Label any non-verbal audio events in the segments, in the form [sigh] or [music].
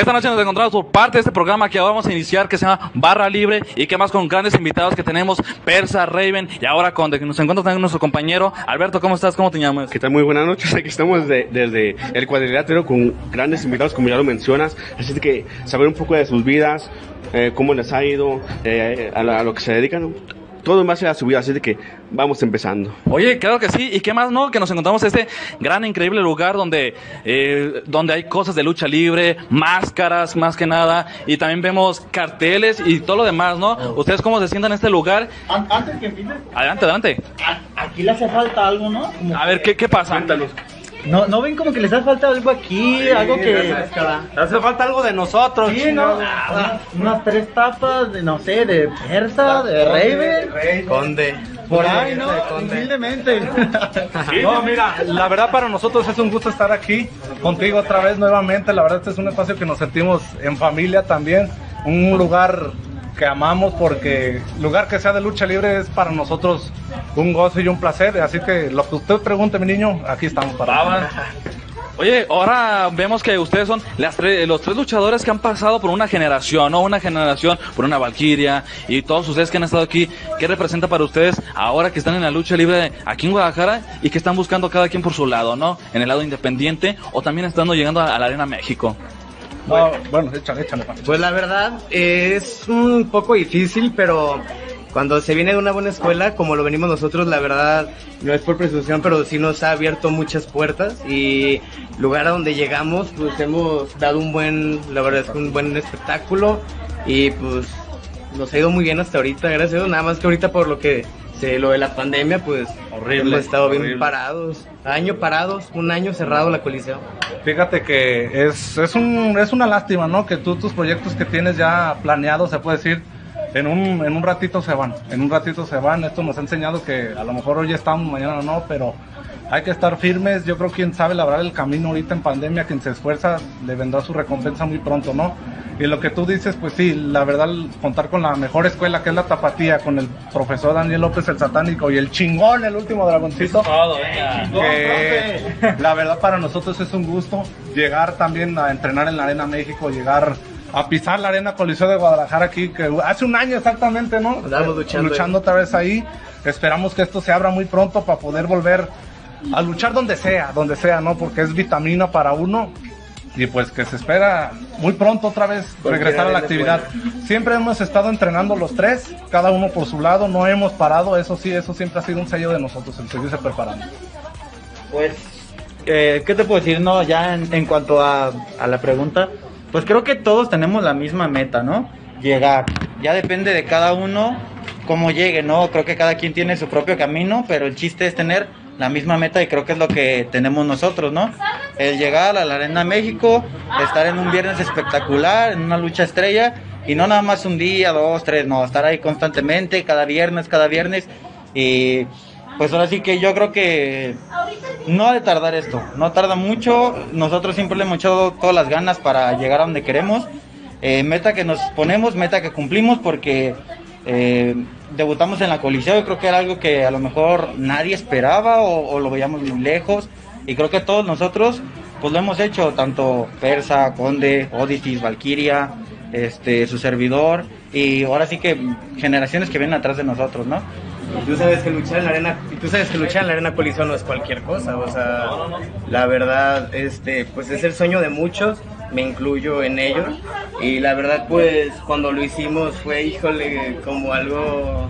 Esta noche nos encontramos por parte de este programa que ahora vamos a iniciar que se llama Barra Libre y que más con grandes invitados que tenemos, Persa, Raven y ahora con nos encuentra también nuestro compañero Alberto, ¿cómo estás? ¿Cómo te llamas? ¿Qué tal? Muy buenas noches. Aquí estamos de- desde el cuadrilátero con grandes invitados, como ya lo mencionas. Así que saber un poco de sus vidas, eh, cómo les ha ido, eh, a lo que se dedican, todo en base a su vida. Así de que vamos empezando. Oye, claro que sí. ¿Y qué más, no? Que nos encontramos en este gran, increíble lugar donde, eh, donde hay cosas de lucha libre, máscaras, más que nada. Y también vemos carteles y todo lo demás, ¿no? ¿Ustedes cómo se sientan en este lugar? An- Antes que empieces, Adelante, adelante. a- aquí le hace falta algo, ¿no? Como A ver, ¿qué, qué pasa? No, ¿No ven como que les hace falta algo aquí? algo que... Hace falta algo de nosotros. Sí, ¿no? Ah, unas tres tapas de, no sé, de Persa, de Raven. Conde. Por ahí, ¿no? Humildemente. No, mira, la verdad para nosotros es un gusto estar aquí contigo otra vez nuevamente. La verdad este es un espacio que nos sentimos en familia también. Un lugar que amamos porque lugar que sea de lucha libre es para nosotros un gozo y un placer. Así que lo que usted pregunte, mi niño, aquí estamos para. Oye, ahora vemos que ustedes son las tre- los tres luchadores que han pasado por una generación, ¿no? Una generación por una Valquiria y todos ustedes que han estado aquí. ¿Qué representa para ustedes ahora que están en la lucha libre aquí en Guadalajara y que están buscando cada quien por su lado, ¿no? En el lado independiente o también estando llegando a la Arena México. No, bueno, échale, échale. Pues la verdad es un poco difícil, pero cuando se viene de una buena escuela, como lo venimos nosotros, la verdad no es por presunción, pero sí nos ha abierto muchas puertas y lugar a donde llegamos, pues hemos dado un buen, la verdad es un buen espectáculo y pues nos ha ido muy bien hasta ahorita, gracias a Dios, nada más que ahorita por lo que se lo de la pandemia, pues Horrible, hemos estado bien parados, año parados, un año cerrado la coliseo. Fíjate que es, es, un, es una lástima, ¿no? Que tú tus proyectos que tienes ya planeados, se puede decir, en un, en un ratito se van. En un ratito se van. Esto nos ha enseñado que a lo mejor hoy estamos, mañana no, pero hay que estar firmes. Yo creo que quien sabe labrar el camino ahorita en pandemia, quien se esfuerza, le vendrá su recompensa muy pronto, ¿no? Y lo que tú dices, pues sí, la verdad, contar con la mejor escuela que es la Tapatía, con el profesor Daniel López el Satánico y el chingón, el último dragoncito que la verdad para nosotros es un gusto llegar también a entrenar en la Arena México, llegar a pisar la Arena Coliseo de Guadalajara aquí, que hace un año exactamente, ¿no? Andamos luchando otra vez ahí. Esperamos que esto se abra muy pronto para poder volver a luchar donde sea, donde sea, ¿no? Porque es vitamina para uno. Y pues que se espera muy pronto otra vez regresar a la actividad. Siempre hemos estado entrenando los tres, cada uno por su lado, no hemos parado, eso sí, eso siempre ha sido un sello de nosotros, el seguirse preparando. Pues, eh, ¿qué te puedo decir? No, ya en, en cuanto a, a la pregunta, pues creo que todos tenemos la misma meta, ¿no? Llegar. Ya depende de cada uno cómo llegue, ¿no? Creo que cada quien tiene su propio camino, pero el chiste es tener la misma meta y creo que es lo que tenemos nosotros, ¿no? El llegar a la Arena México, estar en un viernes espectacular, en una lucha estrella, y no nada más un día, dos, tres, no, estar ahí constantemente, cada viernes, cada viernes, y pues ahora sí que yo creo que no ha de tardar esto, no tarda mucho. Nosotros siempre le hemos echado todas las ganas para llegar a donde queremos. Eh, meta que nos ponemos, meta que cumplimos porque eh, debutamos en la Coliseo creo que era algo que a lo mejor nadie esperaba o, o lo veíamos muy lejos. Y creo que todos nosotros pues lo hemos hecho, tanto Persa, Conde, Odisis, Valkyria, este, su servidor y ahora sí que generaciones que vienen atrás de nosotros, ¿no? Tú sabes que luchar en la arena, tú sabes que luchar en la arena Coliseo no es cualquier cosa, o sea, la verdad, este, pues es el sueño de muchos, me incluyo en ellos, y la verdad, pues cuando lo hicimos fue, híjole, como algo,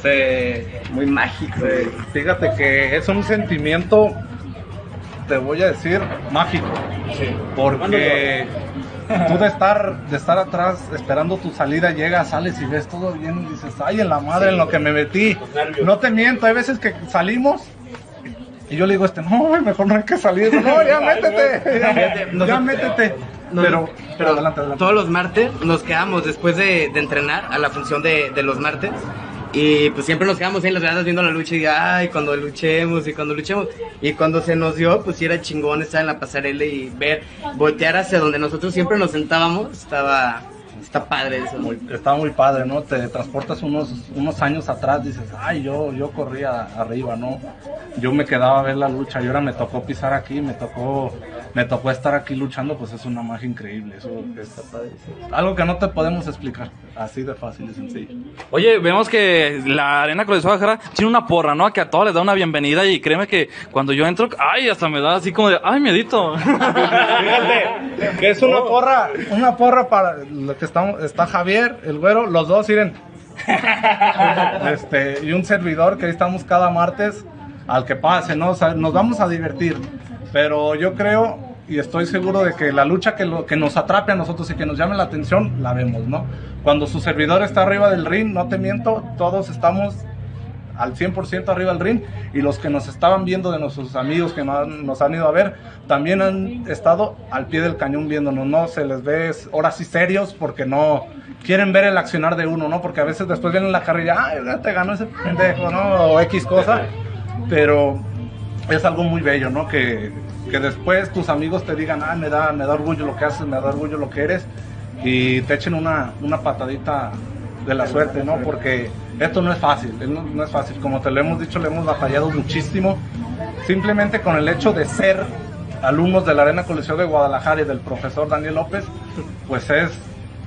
fue muy mágico. Fíjate que es un sentimiento, te voy a decir, mágico. Porque tú de estar, de estar atrás esperando tu salida, llegas, sales y ves todo bien y dices, ay, en la madre, en lo que me metí. No te miento, hay veces que salimos y yo le digo, este, no, mejor no hay que salir. No, ya [laughs] métete, ya, ya métete. No, Pero, pero adelante, adelante. todos los martes nos quedamos después de, de entrenar a la función de, de los martes. Y pues siempre nos quedamos ahí en las gradas viendo la lucha y ay, cuando luchemos y cuando luchemos. Y cuando se nos dio, pues era chingón estar en la pasarela y ver, voltear hacia donde nosotros siempre nos sentábamos. Estaba, está padre eso. muy, está muy padre, ¿no? Te transportas unos, unos años atrás, dices, ay, yo, yo corría arriba, ¿no? Yo me quedaba a ver la lucha y ahora me tocó pisar aquí, me tocó, me tocó estar aquí luchando, pues es una magia increíble. Eso es algo que no te podemos explicar. Así de fácil y sencillo. Oye, vemos que la Arena Coliseo Guadalajara tiene una porra, ¿no? Que a todos les da una bienvenida y créeme que cuando yo entro, ay, hasta me da así como de, ay, miedito. [laughs] Fíjate, que es una porra, una porra para lo que está Javier, el güero, los dos, miren. Este, y un servidor que ahí estamos cada martes al que pase, ¿no? O sea, nos vamos a divertir. Pero yo creo y estoy seguro de que la lucha que, lo, que nos atrape a nosotros y que nos llame la atención, la vemos, ¿no? Cuando su servidor está arriba del ring, no te miento, todos estamos al 100% arriba del ring y los que nos estaban viendo de nuestros amigos que nos han, nos han ido a ver también han estado al pie del cañón viéndonos, no se les ve ahora sí serios porque no quieren ver el accionar de uno, ¿no? Porque a veces después viene la carrilla, ay, ya te ganó ese pendejo, ¿no? O X cosa, pero es algo muy bello, ¿no? Que, que después tus amigos te digan, ah, me da, me da orgullo lo que haces, me da orgullo lo que eres y te echen una, una patadita de la suerte, ¿no? Porque esto no es fácil, no, no, es fácil. Como te lo hemos dicho, le hemos batallado muchísimo. Simplemente con el hecho de ser alumnos de la Arena Coliseo de Guadalajara y del profesor Daniel López, pues es,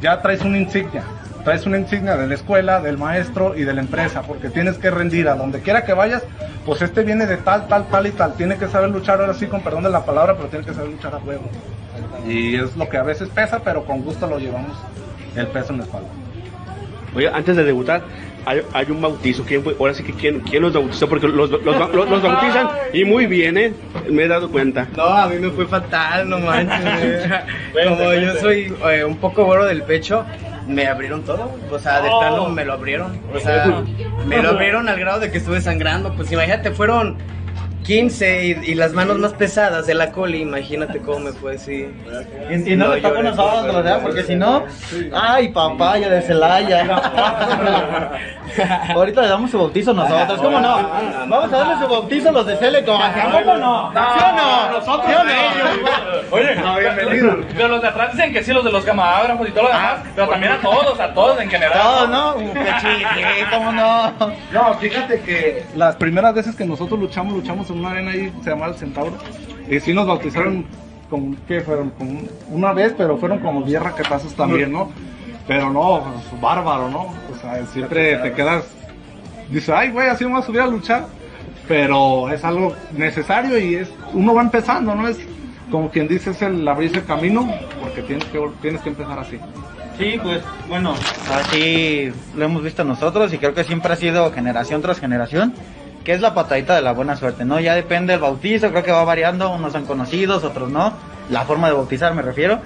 ya traes una insignia. Traes una insignia de la escuela, del maestro y de la empresa, porque tienes que rendir a donde quiera que vayas, pues este viene de tal, tal, tal y tal. Tiene que saber luchar, ahora sí, con perdón de la palabra, pero tiene que saber luchar a juego. Y es lo que a veces pesa, pero con gusto lo llevamos el peso en la espalda. Oye, antes de debutar, hay, hay un bautizo. ¿Quién fue? Ahora sí que quién, quién los bautizó, porque los, los, los, los bautizan y muy bien, ¿eh? Me he dado cuenta. No, a mí me fue fatal, no manches. [laughs] Como yo soy eh, un poco gordo del pecho, me abrieron todo, o sea, de plano me lo abrieron, o sea, me lo abrieron al grado de que estuve sangrando, pues imagínate, fueron 15 y, y, las manos más pesadas de la coli, imagínate cómo me fue así. Y, y no, no le tocó nosotros, ¿verdad? Porque si no, ay, papaya de Celaya. [laughs] Ahorita le damos su bautizo nosotros, ¿cómo no? Vamos a darle su bautizo a los de Celecom. ¿Cómo no? ¿Sí o no? Nosotros ¿Sí o no? ellos. Oye, No, bienvenido. pero los de atrás dicen que sí, los de los camarógrafos y todo lo demás, pero también a todos, a todos en general. Todos, ¿no? Pechito, ¿cómo no? No, fíjate que las primeras veces que nosotros luchamos, luchamos en una arena ahí, se llama el Centauro, y sí nos bautizaron como, ¿qué fueron? Como una vez, pero fueron como 10 raquetazos también, ¿no? Pero no, pues, bárbaro, ¿no? O sea, siempre te quedas, dices, ay, güey, así vamos a subir a luchar, pero es algo necesario y es, uno va empezando, ¿no? Es como quien dice, es el abrirse el camino, porque tienes que, tienes que empezar así. Sí, pues bueno, así lo hemos visto nosotros y creo que siempre ha sido generación tras generación, que es la patadita de la buena suerte, ¿no? Ya depende del bautizo, creo que va variando, unos son conocidos, otros no, la forma de bautizar me refiero.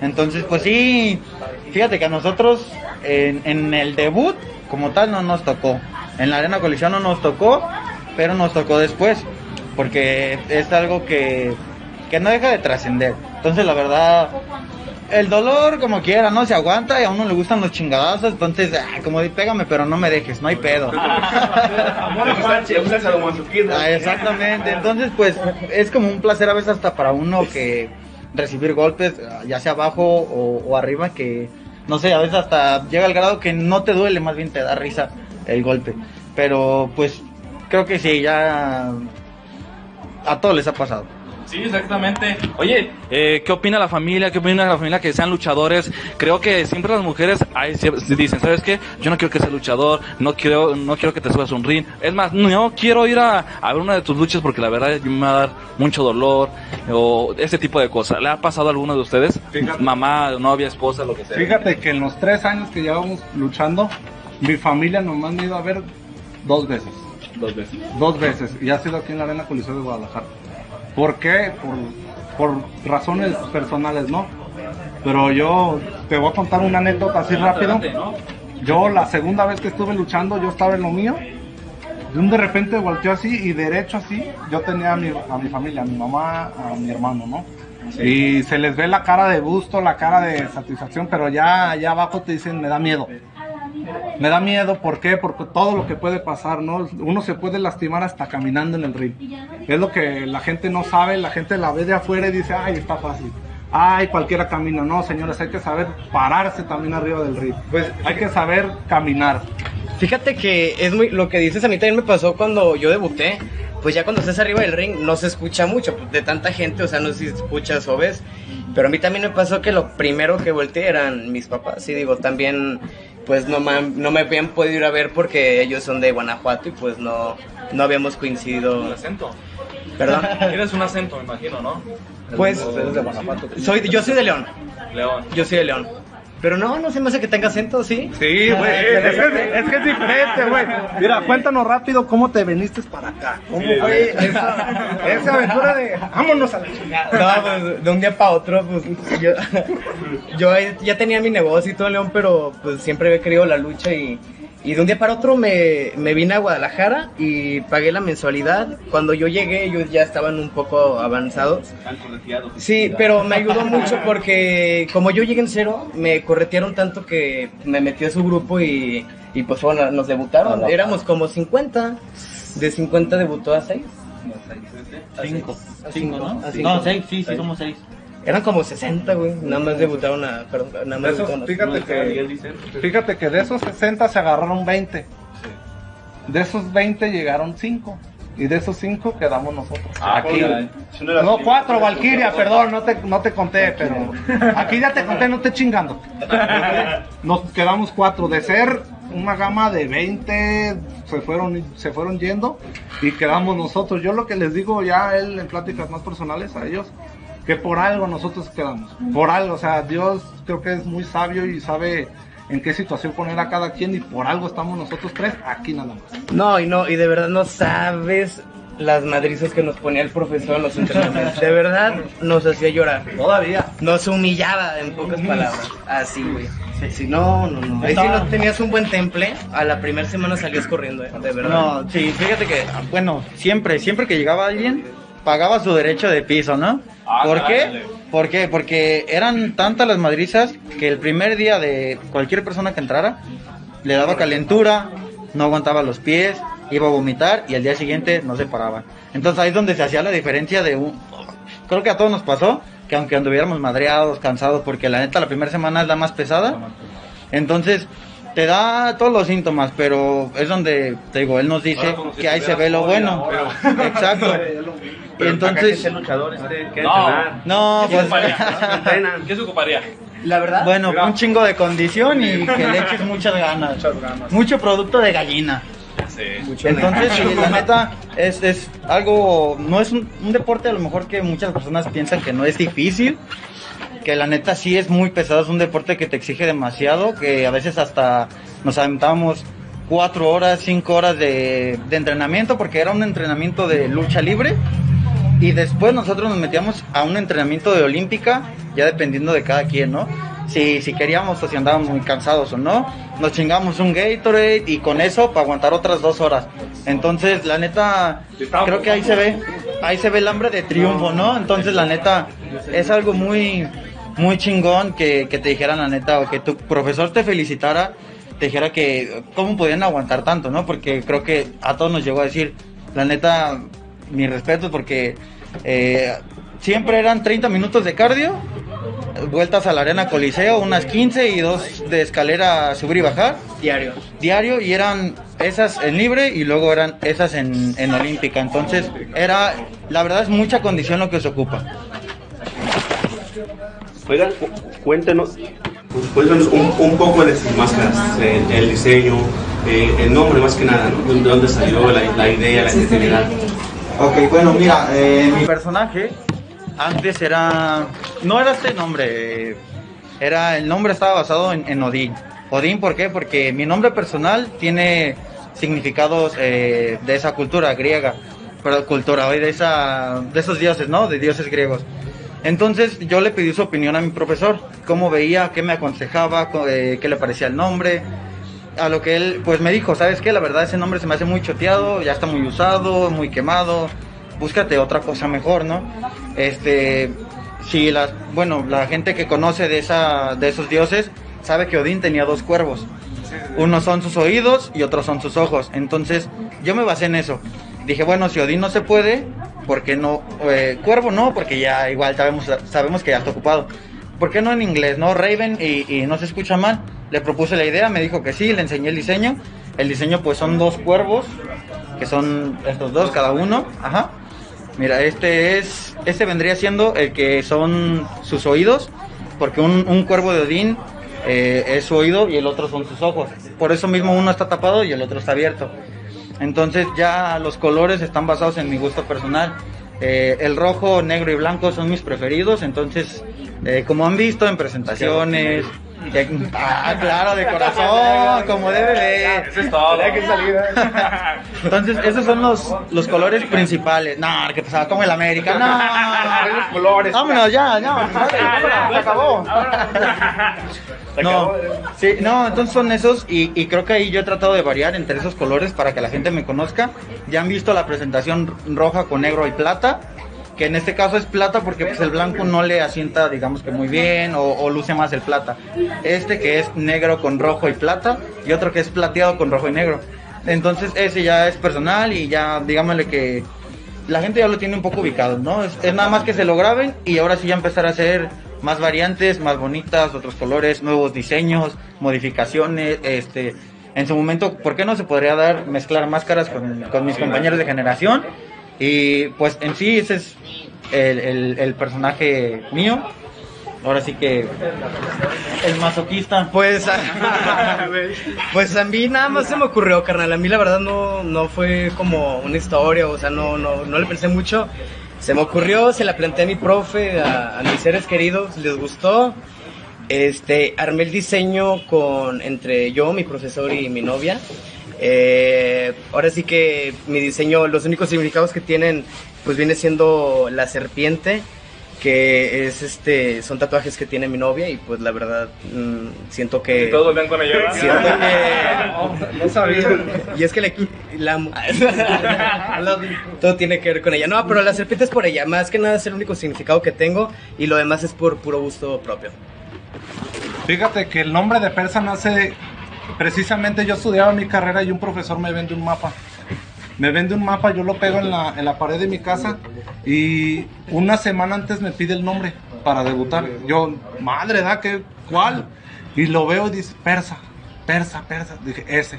Entonces, pues sí, fíjate que a nosotros en, en el debut como tal no nos tocó, en la arena colisión no nos tocó, pero nos tocó después, porque es algo que, que no deja de trascender. Entonces, la verdad, el dolor como quiera, ¿no? Se aguanta y a uno le gustan los chingadazos, entonces, ah, como di, pégame, pero no me dejes, no hay pedo. Ah, exactamente, entonces pues es como un placer a veces hasta para uno que recibir golpes, ya sea abajo o, o arriba, que no sé, a veces hasta llega al grado que no te duele, más bien te da risa el golpe. Pero pues creo que sí, ya a todos les ha pasado. Sí, exactamente. Oye, eh, ¿qué opina la familia? ¿Qué opina la familia que sean luchadores? Creo que siempre las mujeres ay, dicen, ¿sabes qué? Yo no quiero que seas luchador, no quiero, no quiero que te subas un ring. Es más, no quiero ir a, a ver una de tus luchas porque la verdad me va a dar mucho dolor o ese tipo de cosas. ¿Le ha pasado a alguno de ustedes? Fíjate. Mamá, novia, esposa, lo que sea. Fíjate que en los tres años que llevamos luchando, mi familia nos han ido a ver dos veces. Dos veces. Dos veces. Y ha sido aquí en la Arena Coliseo de Guadalajara. ¿Por qué? Por, por razones personales, ¿no? Pero yo te voy a contar una anécdota así rápido. Yo la segunda vez que estuve luchando, yo estaba en lo mío. De un de repente volteó así y derecho así, yo tenía a mi, a mi familia, a mi mamá, a mi hermano, ¿no? Y se les ve la cara de gusto, la cara de satisfacción, pero ya allá abajo te dicen, me da miedo. Me da miedo, ¿por qué? Porque todo lo que puede pasar, ¿no? Uno se puede lastimar hasta caminando en el ring. Es lo que la gente no sabe, la gente la ve de afuera y dice, ay, está fácil. Ay, cualquiera camina. No, señores, hay que saber pararse también arriba del ring. Pues Hay que saber caminar. Fíjate que es muy lo que dices a mí también me pasó cuando yo debuté. pues ya cuando estás arriba del ring no se escucha mucho de tanta gente, o sea, no sé si escuchas o ves. Pero a mí también me pasó que lo primero que volteé eran mis papás. Y digo, también, pues no me, no me habían podido ir a ver porque ellos son de Guanajuato y pues no, no habíamos coincidido. acento? ¿Perdón? [laughs] Tienes un acento, me imagino, ¿no? Pues, soy, yo soy de León. León. Yo soy de León. Pero no, no se me hace que tenga acento, ¿sí? Sí, güey, [laughs] es, que, es que es diferente, güey. Mira, cuéntanos rápido cómo te viniste para acá. ¿Cómo fue esa, esa aventura de vámonos a la chingada? No, pues de un día para otro, pues yo, [laughs] yo ya tenía mi negocio y todo León, pero pues siempre había querido la lucha y, y de un día para otro me, me vine a Guadalajara y pagué la mensualidad. Cuando yo llegué ellos ya estaban un poco avanzados. Sí, pero me ayudó mucho porque como yo llegué en cero, me corretearon tanto que me metí a su grupo y, y pues bueno, nos debutaron. Éramos como 50. De 50 debutó a 6. Cinco. A Cinco, ¿no? A cinco. No, seis, sí, sí, somos seis. Eran como 60, güey. Nada más debutaron a. Perdón, nada más De esos, debutaron a- fíjate que, fíjate que de esos 60 se agarraron 20. De esos 20 llegaron 5. Y de esos 5 quedamos nosotros. Aquí. No, cuatro, Valkyria, perdón, no te, no te conté, pero aquí ya te conté, no te chingando. [laughs] Nos quedamos cuatro. De ser una gama de 20, se fueron, se fueron yendo y quedamos nosotros. Yo lo que les digo ya él en pláticas más personales a ellos, que por algo nosotros quedamos. Por algo, o sea, Dios creo que es muy sabio y sabe en qué situación poner a cada quien y por algo estamos nosotros tres aquí nada más. No, y no, y de verdad no sabes las madrizas que nos ponía el profesor en los entrenamientos. De verdad nos hacía llorar. Todavía. Nos humillaba en pocas palabras. Así, güey. Si no, no, no. Ahí si no tenías un buen temple, a la primera semana salías corriendo, eh, de verdad. No, sí, fíjate que, bueno, siempre, siempre que llegaba alguien, pagaba su derecho de piso, ¿no? Ah, ¿Por qué? dale. ¿Por qué? Porque eran tantas las madrizas que el primer día de cualquier persona que entrara, le daba calentura, no aguantaba los pies, iba a vomitar y al día siguiente no se paraban. Entonces ahí es donde se hacía la diferencia de un... Creo que a todos nos pasó que aunque anduviéramos madreados, cansados, porque la neta la primera semana es la más pesada, entonces te da todos los síntomas, pero es donde, te digo, él nos dice que ahí se ve lo bueno. [laughs] Exacto. Y entonces, que No. entrenar. no, ¿Qué se pues, ocuparía? [laughs] ¿Qué se ocuparía? La verdad, bueno, un chingo de condición y que le eches muchas ganas. Mucho producto de gallina. Sí. Entonces, sí, la neta, es, es algo, no es un, un deporte a lo mejor que muchas personas piensan que no es difícil, que la neta sí es muy pesado, es un deporte que te exige demasiado, que a veces hasta nos aventábamos cuatro horas, cinco horas de, de entrenamiento, porque era un entrenamiento de lucha libre, y después nosotros nos metíamos a un entrenamiento de olímpica, ya dependiendo de cada quien, ¿no? Si, si queríamos o si andábamos muy cansados o no, nos chingamos un Gatorade y con eso para aguantar otras dos horas. Entonces, la neta, creo que ahí se ve, ahí se ve el hambre de triunfo, ¿no? Entonces, la neta, es algo muy, muy chingón que, que te dijeran la neta, o que tu profesor te felicitara, te dijera que cómo podían aguantar tanto, ¿no? Porque creo que a todos nos llegó a decir, la neta, mi respeto porque eh, siempre eran 30 minutos de cardio, vueltas a la arena Coliseo, unas 15 y dos de escalera subir y bajar diario. diario y eran esas en libre y luego eran esas en, en olímpica. Entonces era, la verdad es mucha condición lo que se ocupa. Oigan, cu- cuéntenos, pues, cuéntenos un, un poco de sus máscaras, el, el diseño, eh, el nombre más que nada, ¿no? ¿De dónde salió la, la idea, la creatividad? Ok, bueno, mira, eh, mi personaje antes era, no era este nombre, era, el nombre estaba basado en, en Odín. Odín, ¿por qué? Porque mi nombre personal tiene significados eh, de esa cultura griega, pero cultura hoy de esa, de esos dioses, ¿no? De dioses griegos. Entonces yo le pedí su opinión a mi profesor, cómo veía, qué me aconsejaba, co- eh, qué le parecía el nombre, a lo que él pues me dijo, ¿sabes qué? La verdad ese nombre se me hace muy choteado, ya está muy usado, muy quemado, búscate otra cosa mejor, ¿no? Este, si las, bueno, la gente que conoce de esa, de esos dioses sabe que Odín tenía dos cuervos. Unos son sus oídos y otros son sus ojos. Entonces, yo me basé en eso. Dije, bueno, si Odín no se puede, ¿por qué no? Eh, cuervo no, porque ya igual sabemos, sabemos que ya está ocupado. ¿Por qué no en inglés, no? Raven y, y no se escucha mal. Le propuse la idea, me dijo que sí, le enseñé el diseño. El diseño pues son dos cuervos que son estos dos cada uno. Ajá. Mira, este es, este vendría siendo el que son sus oídos, porque un, un cuervo de Odín eh, es su oído y el otro son sus ojos. Por eso mismo uno está tapado y el otro está abierto. Entonces ya los colores están basados en mi gusto personal. Eh, el rojo, negro y blanco son mis preferidos, entonces eh, como han visto en presentaciones, ah, claro, de corazón, como debe de. Eso es todo. Entonces, esos son los, los colores principales. No, que pasaba como el América. No, Los colores. Vámonos ya, ya. Se acabó. No, sí, no, entonces son esos y, y creo que ahí yo he tratado de variar entre esos colores para que la gente me conozca. Ya han visto la presentación roja con negro y plata, que en este caso es plata porque pues el blanco no le asienta, digamos que muy bien o, o luce más el plata. Este que es negro con rojo y plata y otro que es plateado con rojo y negro. Entonces ese ya es personal y ya digámosle que la gente ya lo tiene un poco ubicado, ¿no? Es, es nada más que se lo graben y ahora sí ya empezar a hacer más variantes, más bonitas, otros colores, nuevos diseños, modificaciones, este... En su momento, ¿por qué no se podría dar mezclar máscaras con, con mis compañeros de generación? Y pues en sí ese es el, el- el personaje mío. Ahora sí que el masoquista. Pues a, [laughs] pues a mí nada más se me ocurrió, carnal. A mí la verdad no, no fue como una historia, o sea, no, no, no le pensé mucho. Se me ocurrió, se la planteé a mi profe, a, a mis seres queridos, les gustó. Este, armé el diseño con, entre yo, mi profesor y mi novia. Eh, ahora sí que mi diseño, los únicos significados que tienen, pues viene siendo la serpiente, que es este, son tatuajes que tiene mi novia y pues la verdad mm, siento que Todos ven con ella. siento que No sabía. y es que le la amo. [laughs] todo tiene que ver con ella. No, pero la serpiente es por ella, más que nada es el único significado que tengo y lo demás es por puro gusto propio. Fíjate que el nombre de persa nace precisamente yo estudiaba mi carrera y un profesor me vende un mapa. Me vende un mapa, yo lo pego en la, en la pared de mi casa y una semana antes me pide el nombre para debutar. Yo, madre, ¿da qué? ¿Cuál? Y lo veo y dice, persa, persa, persa. Dije, ese.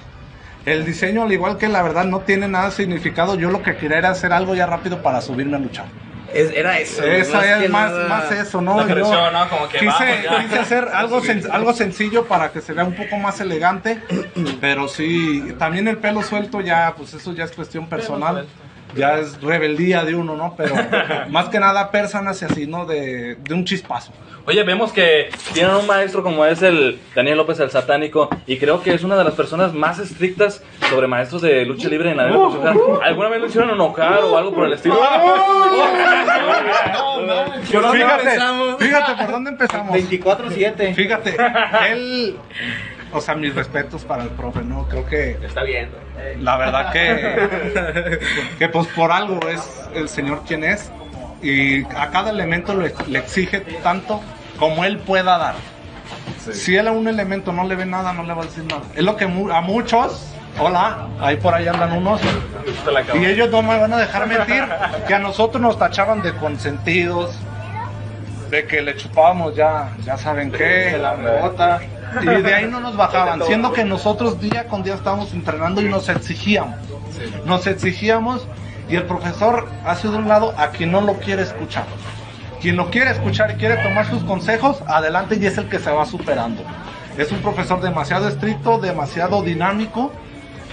El diseño, al igual que la verdad, no tiene nada significado. Yo lo que quería era hacer algo ya rápido para subirme a luchar. Es- era eso. Esa que es más, nada. más eso, ¿no? La Yo presión, ¿no? Como que quise, vamos quise hacer algo, sen- algo sencillo para que se vea un poco más elegante, pero sí, también el pelo suelto ya, pues eso ya es cuestión personal, ya es rebeldía de uno, ¿no? Pero [laughs] más que nada persa nace así, ¿no? De, de un chispazo. Oye, vemos que tienen un maestro como es el Daniel López el Satánico y creo que es una de las personas más estrictas sobre maestros de lucha libre en la Arena Pachuca. ¿Alguna vez lo hicieron enojar o algo por el estilo? ¿Por dónde Fíjate. empezamos? Fíjate, ¿por dónde empezamos? 24-7. Fíjate, él, o sea, mis respetos para el profe, ¿no? Creo que Está viendo. La verdad que, que pues por algo es el Señor quien es y a cada elemento le, le exige tanto como él pueda dar. Si él a un elemento no le ve nada, no le va a decir nada. Es lo que mu- a muchos, hola, ahí por ahí andan unos, y ellos no me van a dejar mentir que a nosotros nos tachaban de consentidos, de que le chupábamos ya, ya saben qué, la bota, y de ahí no nos bajaban, siendo que nosotros día con día estábamos entrenando y nos exigíamos. Nos exigíamos y el profesor hace de un lado a quien no lo quiere escuchar. Quien lo quiere escuchar y quiere tomar sus consejos, adelante y es el que se va superando. Es un profesor demasiado estricto, demasiado dinámico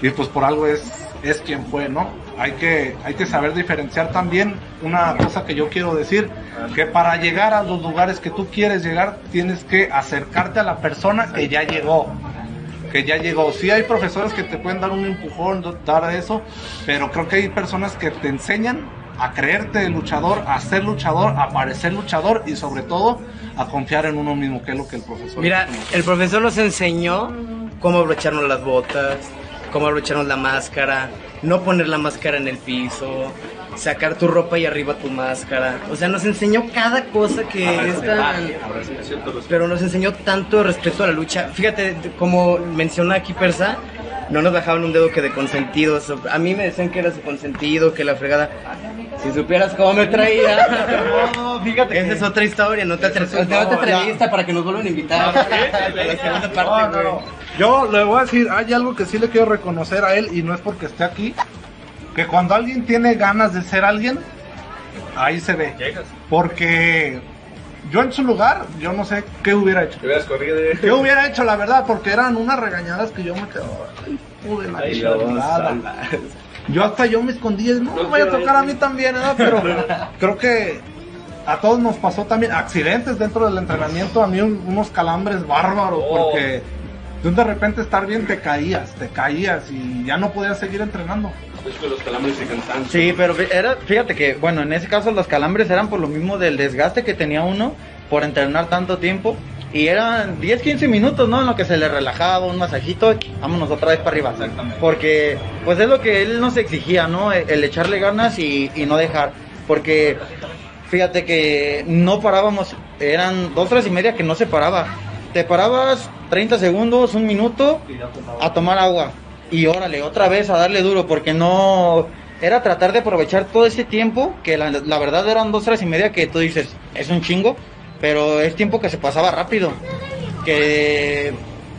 y pues por algo es, es quien fue, ¿no? Hay que, hay que saber diferenciar también una cosa que yo quiero decir, que para llegar a los lugares que tú quieres llegar, tienes que acercarte a la persona que ya llegó, que ya llegó. Sí hay profesores que te pueden dar un empujón, dar eso, pero creo que hay personas que te enseñan a creerte luchador, a ser luchador, a parecer luchador y sobre todo a confiar en uno mismo, que es lo que el profesor. Mira, el profesor nos enseñó cómo abrocharnos las botas, cómo abrocharnos la máscara, no poner la máscara en el piso, sacar tu ropa y arriba tu máscara. O sea, nos enseñó cada cosa que es tan... Pero nos enseñó tanto respeto a la lucha. Fíjate, como menciona aquí Persa, no nos bajaban un dedo que de consentidos. A mí me decían que era su consentido, que la fregada. Si supieras cómo me traía. [laughs] No, fíjate Esa que- es otra historia, no te, atre- Eso es no te todo, entrevista para que nos vuelvan a invitar. [laughs] a la segunda parte, güey. Yo le voy a decir, hay algo que sí le quiero reconocer a él y no es porque esté aquí, que cuando alguien tiene ganas de ser alguien, ahí se ve. Porque yo en su lugar, yo no sé qué hubiera hecho. ¿Qué hubiera hecho, la verdad? Porque eran unas regañadas que yo me quedaba. "Ay, hijo de la chingada". Yo hasta yo me escondía, no me vaya a tocar a mí también, ¿verdad? Pero [laughs] creo que a todos nos pasó también accidentes dentro del entrenamiento, a mí un- unos calambres bárbaros, porque de repente estar bien te caías, te caías y ya no podías seguir entrenando. los calambres y cansancio. Sí, pero era, fíjate que, bueno, en ese caso los calambres eran por lo mismo del desgaste que tenía uno por entrenar tanto tiempo. Y eran 10, 15 minutos, ¿no? En lo que se le relajaba, un masajito, y vámonos otra vez para arriba. Exactamente. Porque, pues es lo que él nos exigía, ¿no? El, el echarle ganas y, y no dejar. Porque, fíjate que no parábamos, eran dos horas y media que no se paraba. Te parabas 30 segundos, un minuto, a tomar agua. Y órale, otra vez a darle duro, porque no... Era tratar de aprovechar todo ese tiempo, que la, la verdad eran dos horas y media que tú dices, es un chingo, pero es tiempo que se pasaba rápido. Que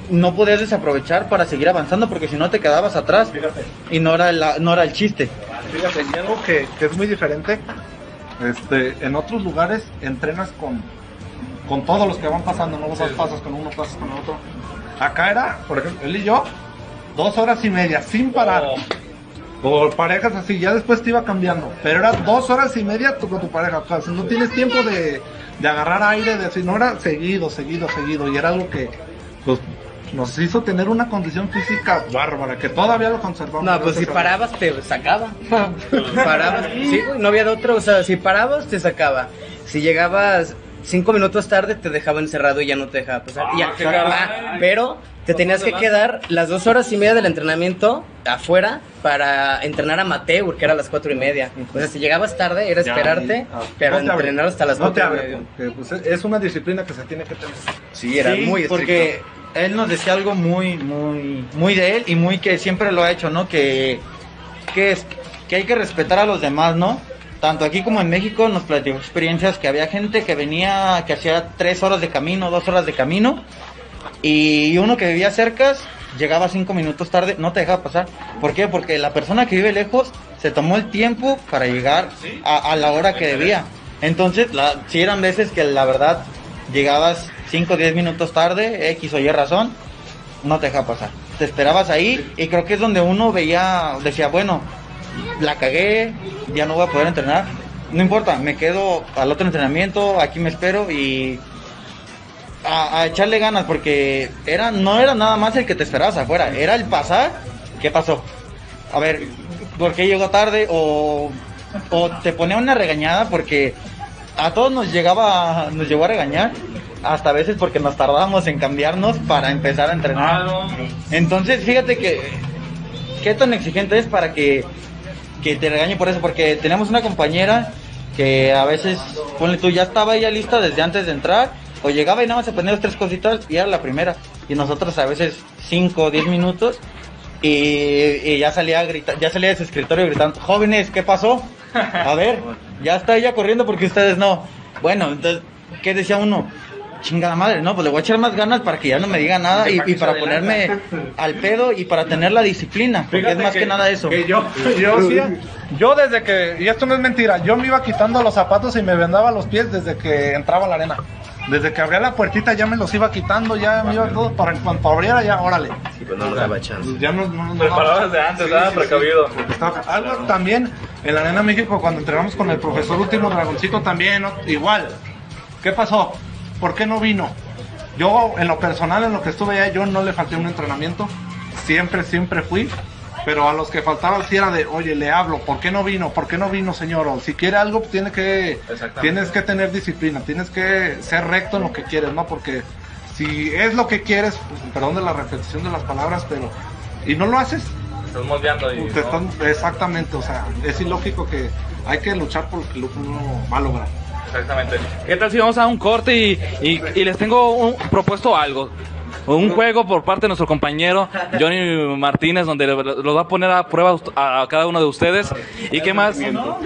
no podías desaprovechar para seguir avanzando, porque si no te quedabas atrás Fíjate. y no era, la- no era el chiste. Fíjate, y algo que, que es muy diferente, este, en otros lugares entrenas con, con todos los que van pasando, no vas pasas con uno, pasas con otro. Acá era, por ejemplo, él y yo, dos horas y media, sin parar. Por parejas así, ya después te iba cambiando. Pero era dos horas y media tú con tu pareja. O sea, si no tienes tiempo de, de agarrar aire, de así, no era seguido, seguido, seguido. Y era algo que pues, nos hizo tener una condición física bárbara, que todavía lo conservamos. No, pues si parabas te sacaba. [laughs] parabas, sí, no había de otro, o sea, si parabas te sacaba. Si llegabas cinco minutos tarde te dejaba encerrado y ya no te dejaba pasar. Ah, Y ya- qué caray. ah, pero te tenías que quedar las dos horas y media del entrenamiento afuera para entrenar amateur, que era a las cuatro y media. O sea, si llegabas tarde era Ya, esperarte, ah, pero no te abre. entrenar hasta las No te cuatro y media. pues, es una disciplina que se tiene que tener. Sí, era Sí, muy estricto. porque él nos decía algo muy, muy, muy de él y muy que siempre lo ha hecho, ¿no? Que, que es, que hay que respetar a los demás, ¿no? Tanto aquí como en México nos platicó experiencias que había gente que venía, que hacía tres horas de camino, dos horas de camino, y uno que vivía cerca llegaba cinco minutos tarde, no te dejaba pasar. ¿Por qué? Porque la persona que vive lejos se tomó el tiempo para llegar a, la hora que debía. Entonces, si eran veces que la verdad llegabas 5 o 10 minutos tarde, X o Y razón, no te dejaba pasar. Te esperabas ahí y creo que es donde uno veía, decía, bueno, la cagué, ya no voy a poder entrenar. No importa, me quedo al otro entrenamiento, aquí me espero y a, a echarle ganas porque era no era nada más el que te esperabas afuera, era el pasar. ¿Qué pasó? A ver, ¿por qué llegó tarde? O, o te ponía una regañada porque a todos nos llegaba, nos llegó a regañar, hasta a veces porque nos tardábamos en cambiarnos para empezar a entrenar. Entonces, fíjate que qué tan exigente es para que, que te regañe por eso, porque tenemos una compañera que a veces, ponle tú, ya estaba ella lista desde antes de entrar, o llegaba y nada más se ponía dos, tres cositas y era la primera. Y nosotros a veces 5 o 10 minutos y, y ya salía a ya salía de su escritorio gritando, jóvenes, ¿qué pasó? A ver, ya está ella corriendo porque ustedes no. Bueno, entonces, ¿qué decía uno? Chingada madre, no, pues le voy a echar más ganas para que ya no me diga nada y, y para ponerme al pedo y para tener la disciplina, porque es más que, nada eso. que yo, yo, sí, yo desde que, y esto no es mentira, yo me iba quitando los zapatos y me vendaba los pies desde que entraba a la arena. Desde que abría la puertita ya me los iba quitando, ya me iba todo para en cuanto abriera ya, órale. Sí, pues no nos daba chance. Ya no, no, no- Preparado desde antes, Sí, Precavido. Algo también en la Arena México cuando entrenamos con el profesor Último Dragoncito también, ¿no? igual. ¿Qué pasó? ¿Por qué no vino? Yo, en lo personal, en lo que estuve allá, yo no le falté un entrenamiento. Siempre, siempre fui. Pero a los que faltaban sí era de, oye, le hablo, ¿por qué no vino? ¿Por qué no vino, señor? O si quiere algo, pues, tiene que, tienes que tener disciplina, tienes que ser recto en lo que quieres, ¿no? Porque si es lo que quieres, pues, perdón de la repetición de las palabras, pero, y no lo haces, Estás moldeando y. te están- exactamente, o sea, es ilógico que hay que luchar por lo que uno va a lograr. Exactamente. ¿Qué tal si vamos a un corte y, y- y les tengo un- propuesto algo? Un juego por parte de nuestro compañero Johnny Martínez, donde lo lo va a poner a prueba a cada uno de ustedes. ¿Y qué más?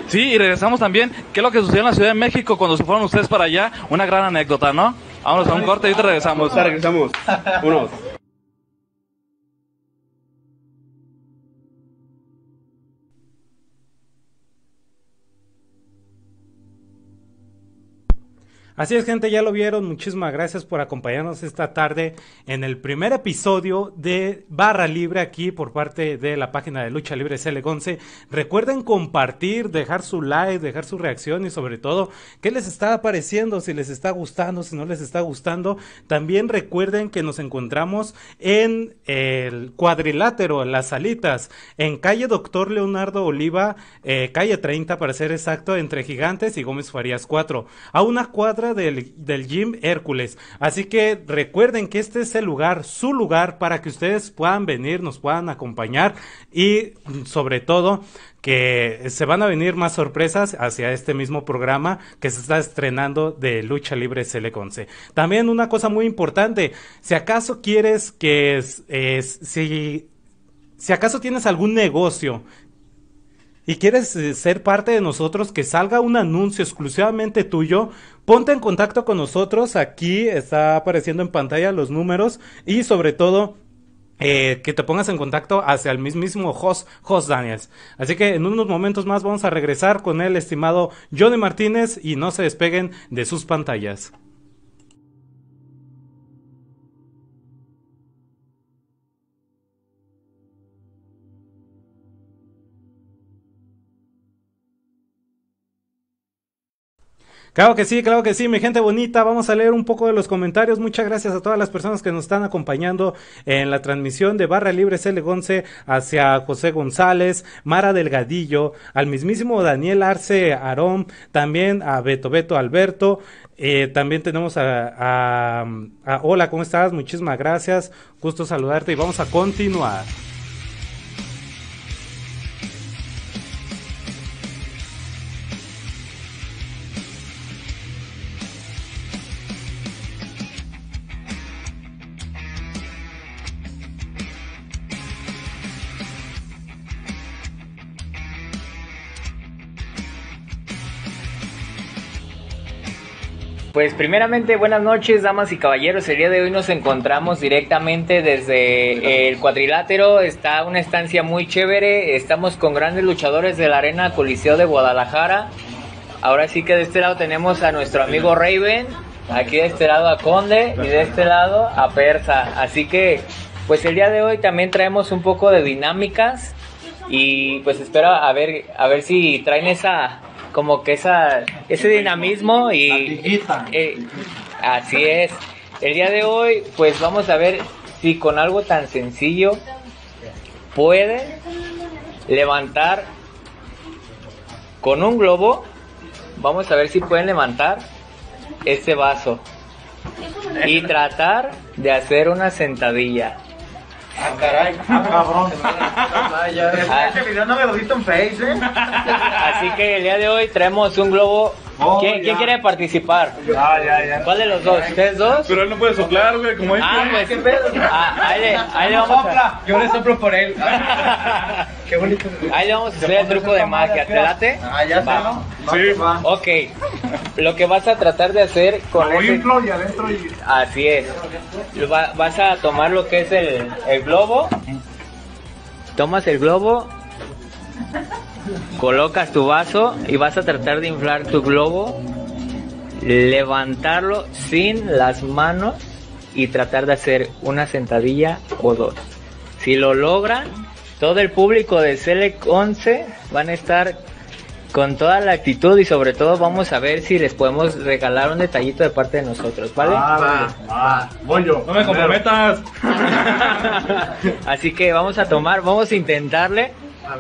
Sí, y regresamos también. ¿Qué es lo que sucedió en la Ciudad de México cuando se fueron ustedes para allá? Una gran anécdota, ¿no? Vámonos a un corte y ahorita regresamos. Ya regresamos. Uno. Así es, gente, ya lo vieron. Muchísimas gracias por acompañarnos esta tarde en el primer episodio de Barra Libre aquí por parte de la página de Lucha Libre CL11. Recuerden compartir, dejar su like, dejar su reacción y sobre todo qué les está pareciendo, si les está gustando, si no les está gustando. También recuerden que nos encontramos en el cuadrilátero, las salitas, en calle Doctor Leonardo Oliva, eh, calle 30 para ser exacto, entre Gigantes y Gómez Farías 4, a una cuadra del, del Gym Hércules. Así que recuerden que este es el lugar, su lugar, para que ustedes puedan venir, nos puedan acompañar y sobre todo que se van a venir más sorpresas hacia este mismo programa que se está estrenando de Lucha Libre Celeconce. También una cosa muy importante, si acaso quieres que es, es- si si acaso tienes algún negocio y quieres eh, ser parte de nosotros, que salga un anuncio exclusivamente tuyo, ponte en contacto con nosotros. Aquí está apareciendo en pantalla los números y sobre todo eh, que te pongas en contacto hacia el mismísimo host, host Daniels. Así que en unos momentos más vamos a regresar con el estimado Johnny Martínez y no se despeguen de sus pantallas. Claro que sí, claro que sí, mi gente bonita. Vamos a leer un poco de los comentarios. Muchas gracias a todas las personas que nos están acompañando en la transmisión de Barra Libre CL11 hacia José González, Mara Delgadillo, al mismísimo Daniel Arce Arón, también a Beto Beto Alberto. Eh, también tenemos a, a- a- Hola, ¿cómo estás? Muchísimas gracias. Gusto saludarte y vamos a continuar. Pues primeramente, buenas noches, damas y caballeros. El día de hoy nos encontramos directamente desde el cuadrilátero. Está una estancia muy chévere. Estamos con grandes luchadores de la Arena Coliseo de Guadalajara. Ahora sí que de este lado tenemos a nuestro amigo Raven. Aquí de este lado a Conde y de este lado a Persa. Así que, pues el día de hoy también traemos un poco de dinámicas. Y pues espero a ver, a ver si traen esa, como que esa, ese dinamismo y eh, así es. El día de hoy, pues vamos a ver si con algo tan sencillo puede levantar con un globo. Vamos a ver si pueden levantar este vaso y tratar de hacer una sentadilla. Ah, caray. Ah, cabrón. Ah. Este video no me lo viste en Face, ¿eh? Así que el día de hoy traemos un globo. Oh, ¿Quién, quién quiere participar? Ya, ya, ya. ¿Cuál de los dos? ¿Ustedes dos? Pero él no puede soplar, güey, como Ah, pues ah, ahí, le, ahí le vamos a, Yo le soplo por él. [laughs] Qué bonito. ahí le vamos a hacer el truco de magia. ¿Te late? Ah, ya sé, Va. ¿no? Sí. Va. Ok. Lo que vas a tratar de hacer con Lo ese... y adentro y... Así es. Va- vas a tomar lo que es el, el globo. Tomas el globo. Colocas tu vaso y vas a tratar de inflar tu globo. Levantarlo sin las manos y tratar de hacer una sentadilla o dos. Si lo logran, todo el público de Select 11 van a estar con toda la actitud y sobre todo vamos a ver si les podemos regalar un detallito de parte de nosotros, ¿vale? Ah, ah, voy yo. No me comprometas. [laughs] Así que vamos a tomar, vamos a intentarle.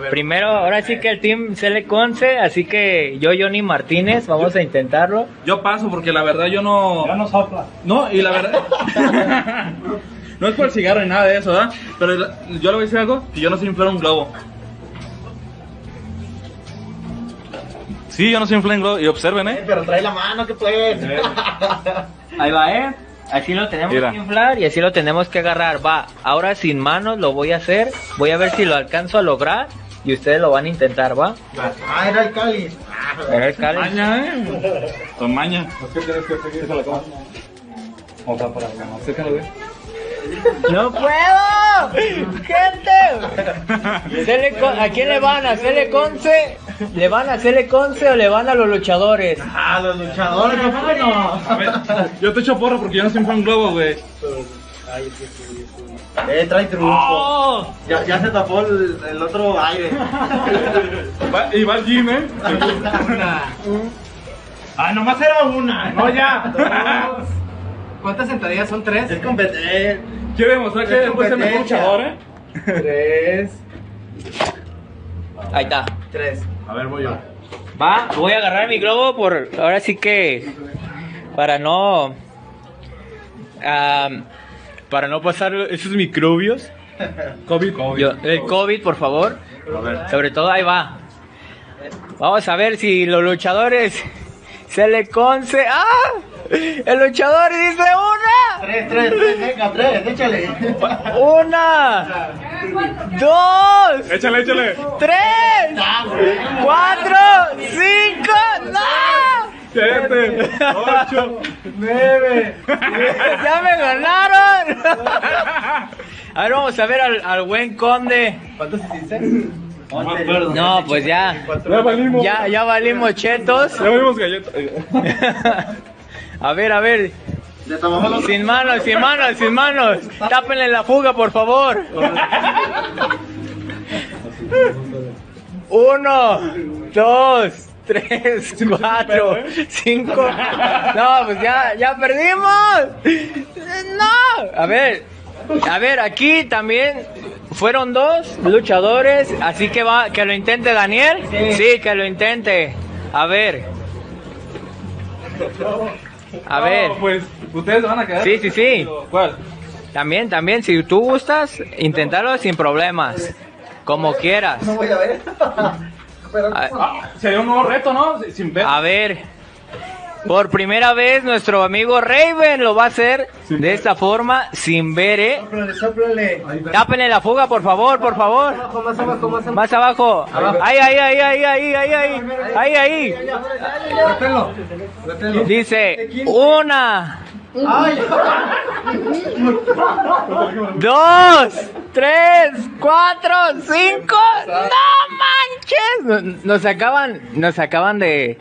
Primero, ahora sí que el team Select 11, así que yo, Johnny Martínez, vamos a intentarlo. Yo paso porque la verdad yo no. Ya no sopla. No, y la verdad. [laughs] no es por el cigarro ni nada de eso, ¿verdad? Pero yo le voy a decir algo: que yo no sé inflar un globo. Sí, yo no sé inflar un globo. Y observen, ¿eh? Pero trae la mano, que pues. Ahí va, ¿eh? Así lo tenemos Mira. que inflar y así lo tenemos que agarrar. Va, ahora sin manos lo voy a hacer. Voy a ver si lo alcanzo a lograr y ustedes lo van a intentar, ¿va? Ah, era el cáliz. A ver, cáliz. Maña, ¿eh? Con maña. ¿Qué tienes que seguir? O sea, por acá. Acércalo, güey. ¡No puedo! ¡Gente! Con- ¿A quién le van? ¿A Cele Conce? ¿Le van a Cele Conce o le van a los luchadores? A los luchadores, no bueno. A ver, yo te echo porra porque yo no soy un fan globo, güey. Eh, trae truco. ¡Oh! Ya, ya se tapó el, el otro aire. Va- Y va el Jim, ¿eh? [laughs] Ah, nomás era una. No, ya. ¿Cuántas sentadillas son tres? Es competencia. Quiere demostrar que ser mejor competencia. luchador, ¿eh? Tres. Ahí está. Tres. A ver, voy yo. Va, voy a agarrar mi globo por ahora sí que para no para no pasar esos microbios. COVID, COVID. Yo- el COVID, por favor. A ver. Sobre todo ahí va. Vamos a ver si los luchadores se le conce. ¡Ah! [laughs] El luchador dice una. Tres, tres, tres, venga, tres, échale. Una. Dos. Échale, échale. Tres. Cuatro. Cinco. ¡No! Siete, ocho. Nueve. ¡Ya me ganaron! A ver, vamos a ver al, al buen conde. ¿Cuántos hiciste? No, pues ya. Ya valimos. Ya, ya valimos chetos. Ya valimos galletas. [laughs] A ver, a ver. Sin manos, sin manos, sin manos. Tápenle la fuga, por favor. Uno, dos, tres, cuatro, cinco. No, pues ya, ya perdimos. No. A ver, a ver, aquí también fueron dos luchadores, así que va, que lo intente Daniel. Sí, que lo intente. A ver. A ver. Pues ustedes van a quedar. Sí, sí, sí. ¿Cuál? También, también, si tú gustas, intentarlo sin problemas. Como quieras. No voy a ver. [laughs] A, Ah, sería un nuevo reto, ¿no? Sin ver. a ver. Por primera vez nuestro amigo Raven lo va a hacer de esta forma, sin ver, ¿eh? Sóplale, sóplale. Tápenle la fuga, por favor, por favor. Más abajo, más abajo. Más abajo. Ahí, ahí, ahí, ahí, ahí, ahí, ahí. Ahí, ahí. Reténlo. Reténlo. Dice, una. Dos, tres, cuatro, cinco. ¡No manches! Nos acaban, nos acaban de,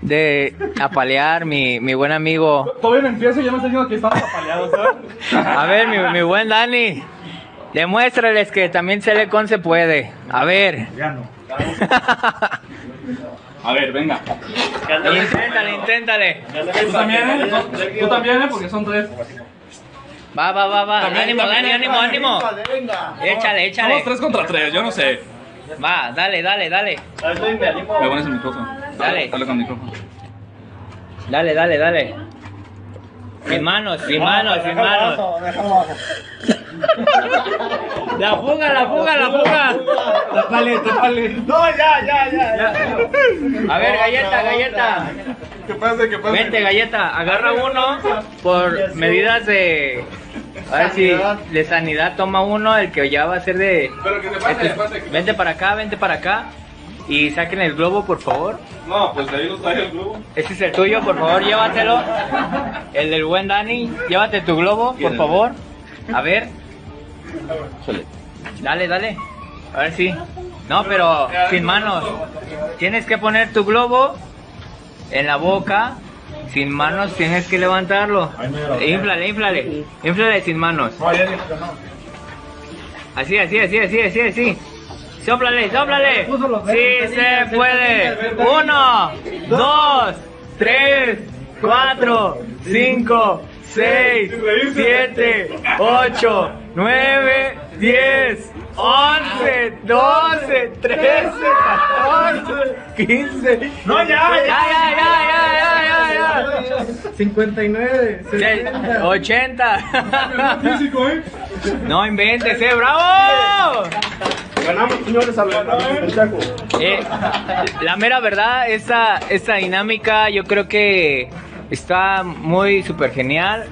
de apalear mi, mi buen amigo. Todavía no empiezo y ya me está diciendo que estamos apaleados, ¿sabes? A ver, mi, mi buen Dani. Demuéstrales que también Celecon se puede. A ver. A ver, venga. Inténtale, inténtale. Tú también, ¿eh? Tú también, ¿eh? Porque son tres. Va, va, va, va. También, Ánimo, también. Dani, ánimo, ánimo. Venga. Échale, échale. Somos tres contra tres, yo no sé. Va, dale, dale, dale. Me pones el micrófono. Dale. Dale con micrófono. Dale, dale, dale. Sin manos, sin manos, sin manos. La fuga, la fuga, la fuga. Tápale, tápale. No, ya, ya, ya. ya. A ver, galleta, galleta. ¿Qué pasa? ¿Qué pasa? Vente, galleta. Agarra uno por medidas de. A ver si de sanidad toma uno, el que ya va a ser de. Pero que Este- pase. Vente para acá, vente para acá. Y saquen el globo, por favor. No, pues de ahí nos trae el globo. Ese es el tuyo, por favor, llévatelo. El del buen Dani, llévate tu globo, por favor. A ver. Dale, dale. A ver si. No, pero sin manos. Tienes que poner tu globo en la boca. Sin manos tienes que levantarlo. Inflale, inflale. Inflale sin manos. Así, así, así, así, así, así. Sóplale, sóplale. Sí se puede. Uno, dos, tres, cuatro, cinco, seis, siete, ocho, nueve, diez. 11, 12, 13, 14, 15. No, ya, ya, ya, ya, ya, ya, ya. 59, 70. 80. No inventes, eh, bravo. Eh, la mera verdad, esta, esta dinámica yo creo que está muy súper genial.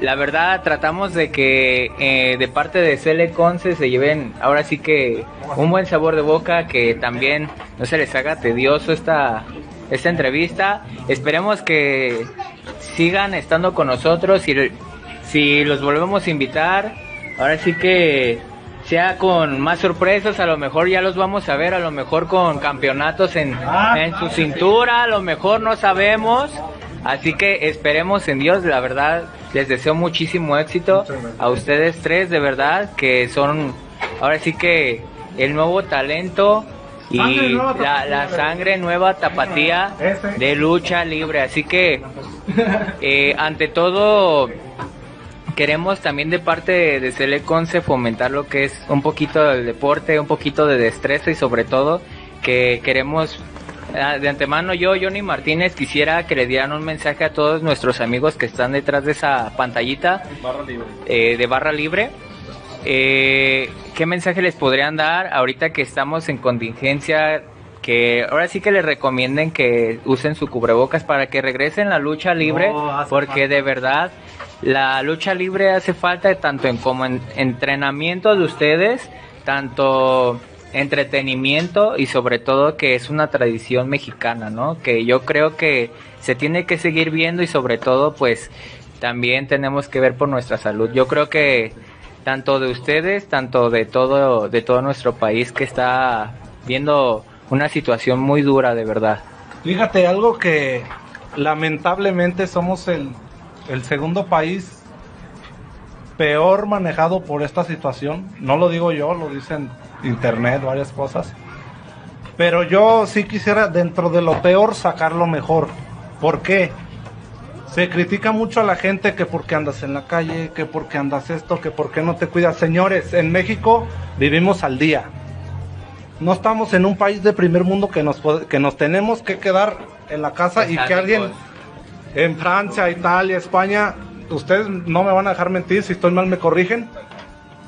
La verdad, tratamos de que eh, de parte de Cele Conce se lleven ahora sí que un buen sabor de boca, que también no se les haga tedioso esta, esta entrevista. Esperemos que sigan estando con nosotros y si los volvemos a invitar, ahora sí que sea con más sorpresas, a lo mejor ya los vamos a ver, a lo mejor con campeonatos en, en su cintura, a lo mejor no sabemos. Así que esperemos en Dios, la verdad, les deseo muchísimo éxito a ustedes tres, de verdad, que son ahora sí que el nuevo talento y la, la sangre nueva tapatía de lucha libre. Así que, [laughs] eh, ante todo, queremos también de parte de, Seleconce fomentar lo que es un poquito del deporte, un poquito de destreza y sobre todo que queremos ah, de antemano yo, Johnny Martínez, quisiera que le dieran un mensaje a todos nuestros amigos que están detrás de esa pantallita eh, de barra libre. Eh, ¿Qué mensaje les podrían dar ahorita que estamos en contingencia? Que ahora sí que les recomienden que usen su cubrebocas para que regresen la lucha libre, No, porque falta. de verdad la lucha libre hace falta tanto en como en entrenamiento de ustedes, tanto entretenimiento y sobre todo que es una tradición mexicana, ¿no? Que yo creo que se tiene que seguir viendo y sobre todo pues también tenemos que ver por nuestra salud. Yo creo que tanto de ustedes, tanto de todo de todo nuestro país que está viendo una situación muy dura de verdad. Fíjate, algo que lamentablemente somos el, el segundo país peor manejado por esta situación. No lo digo yo, lo dicen internet, varias cosas. Pero yo sí quisiera dentro de lo peor sacar lo mejor. ¿Por qué? Se critica mucho a la gente que porque andas en la calle, que porque andas esto, que porque no te cuidas. Señores, en México vivimos al día. No estamos en un país de primer mundo que nos, que nos tenemos que quedar en la casa y que alguien en Francia, Italia, España, ustedes no me van a dejar mentir, si estoy mal me corrigen,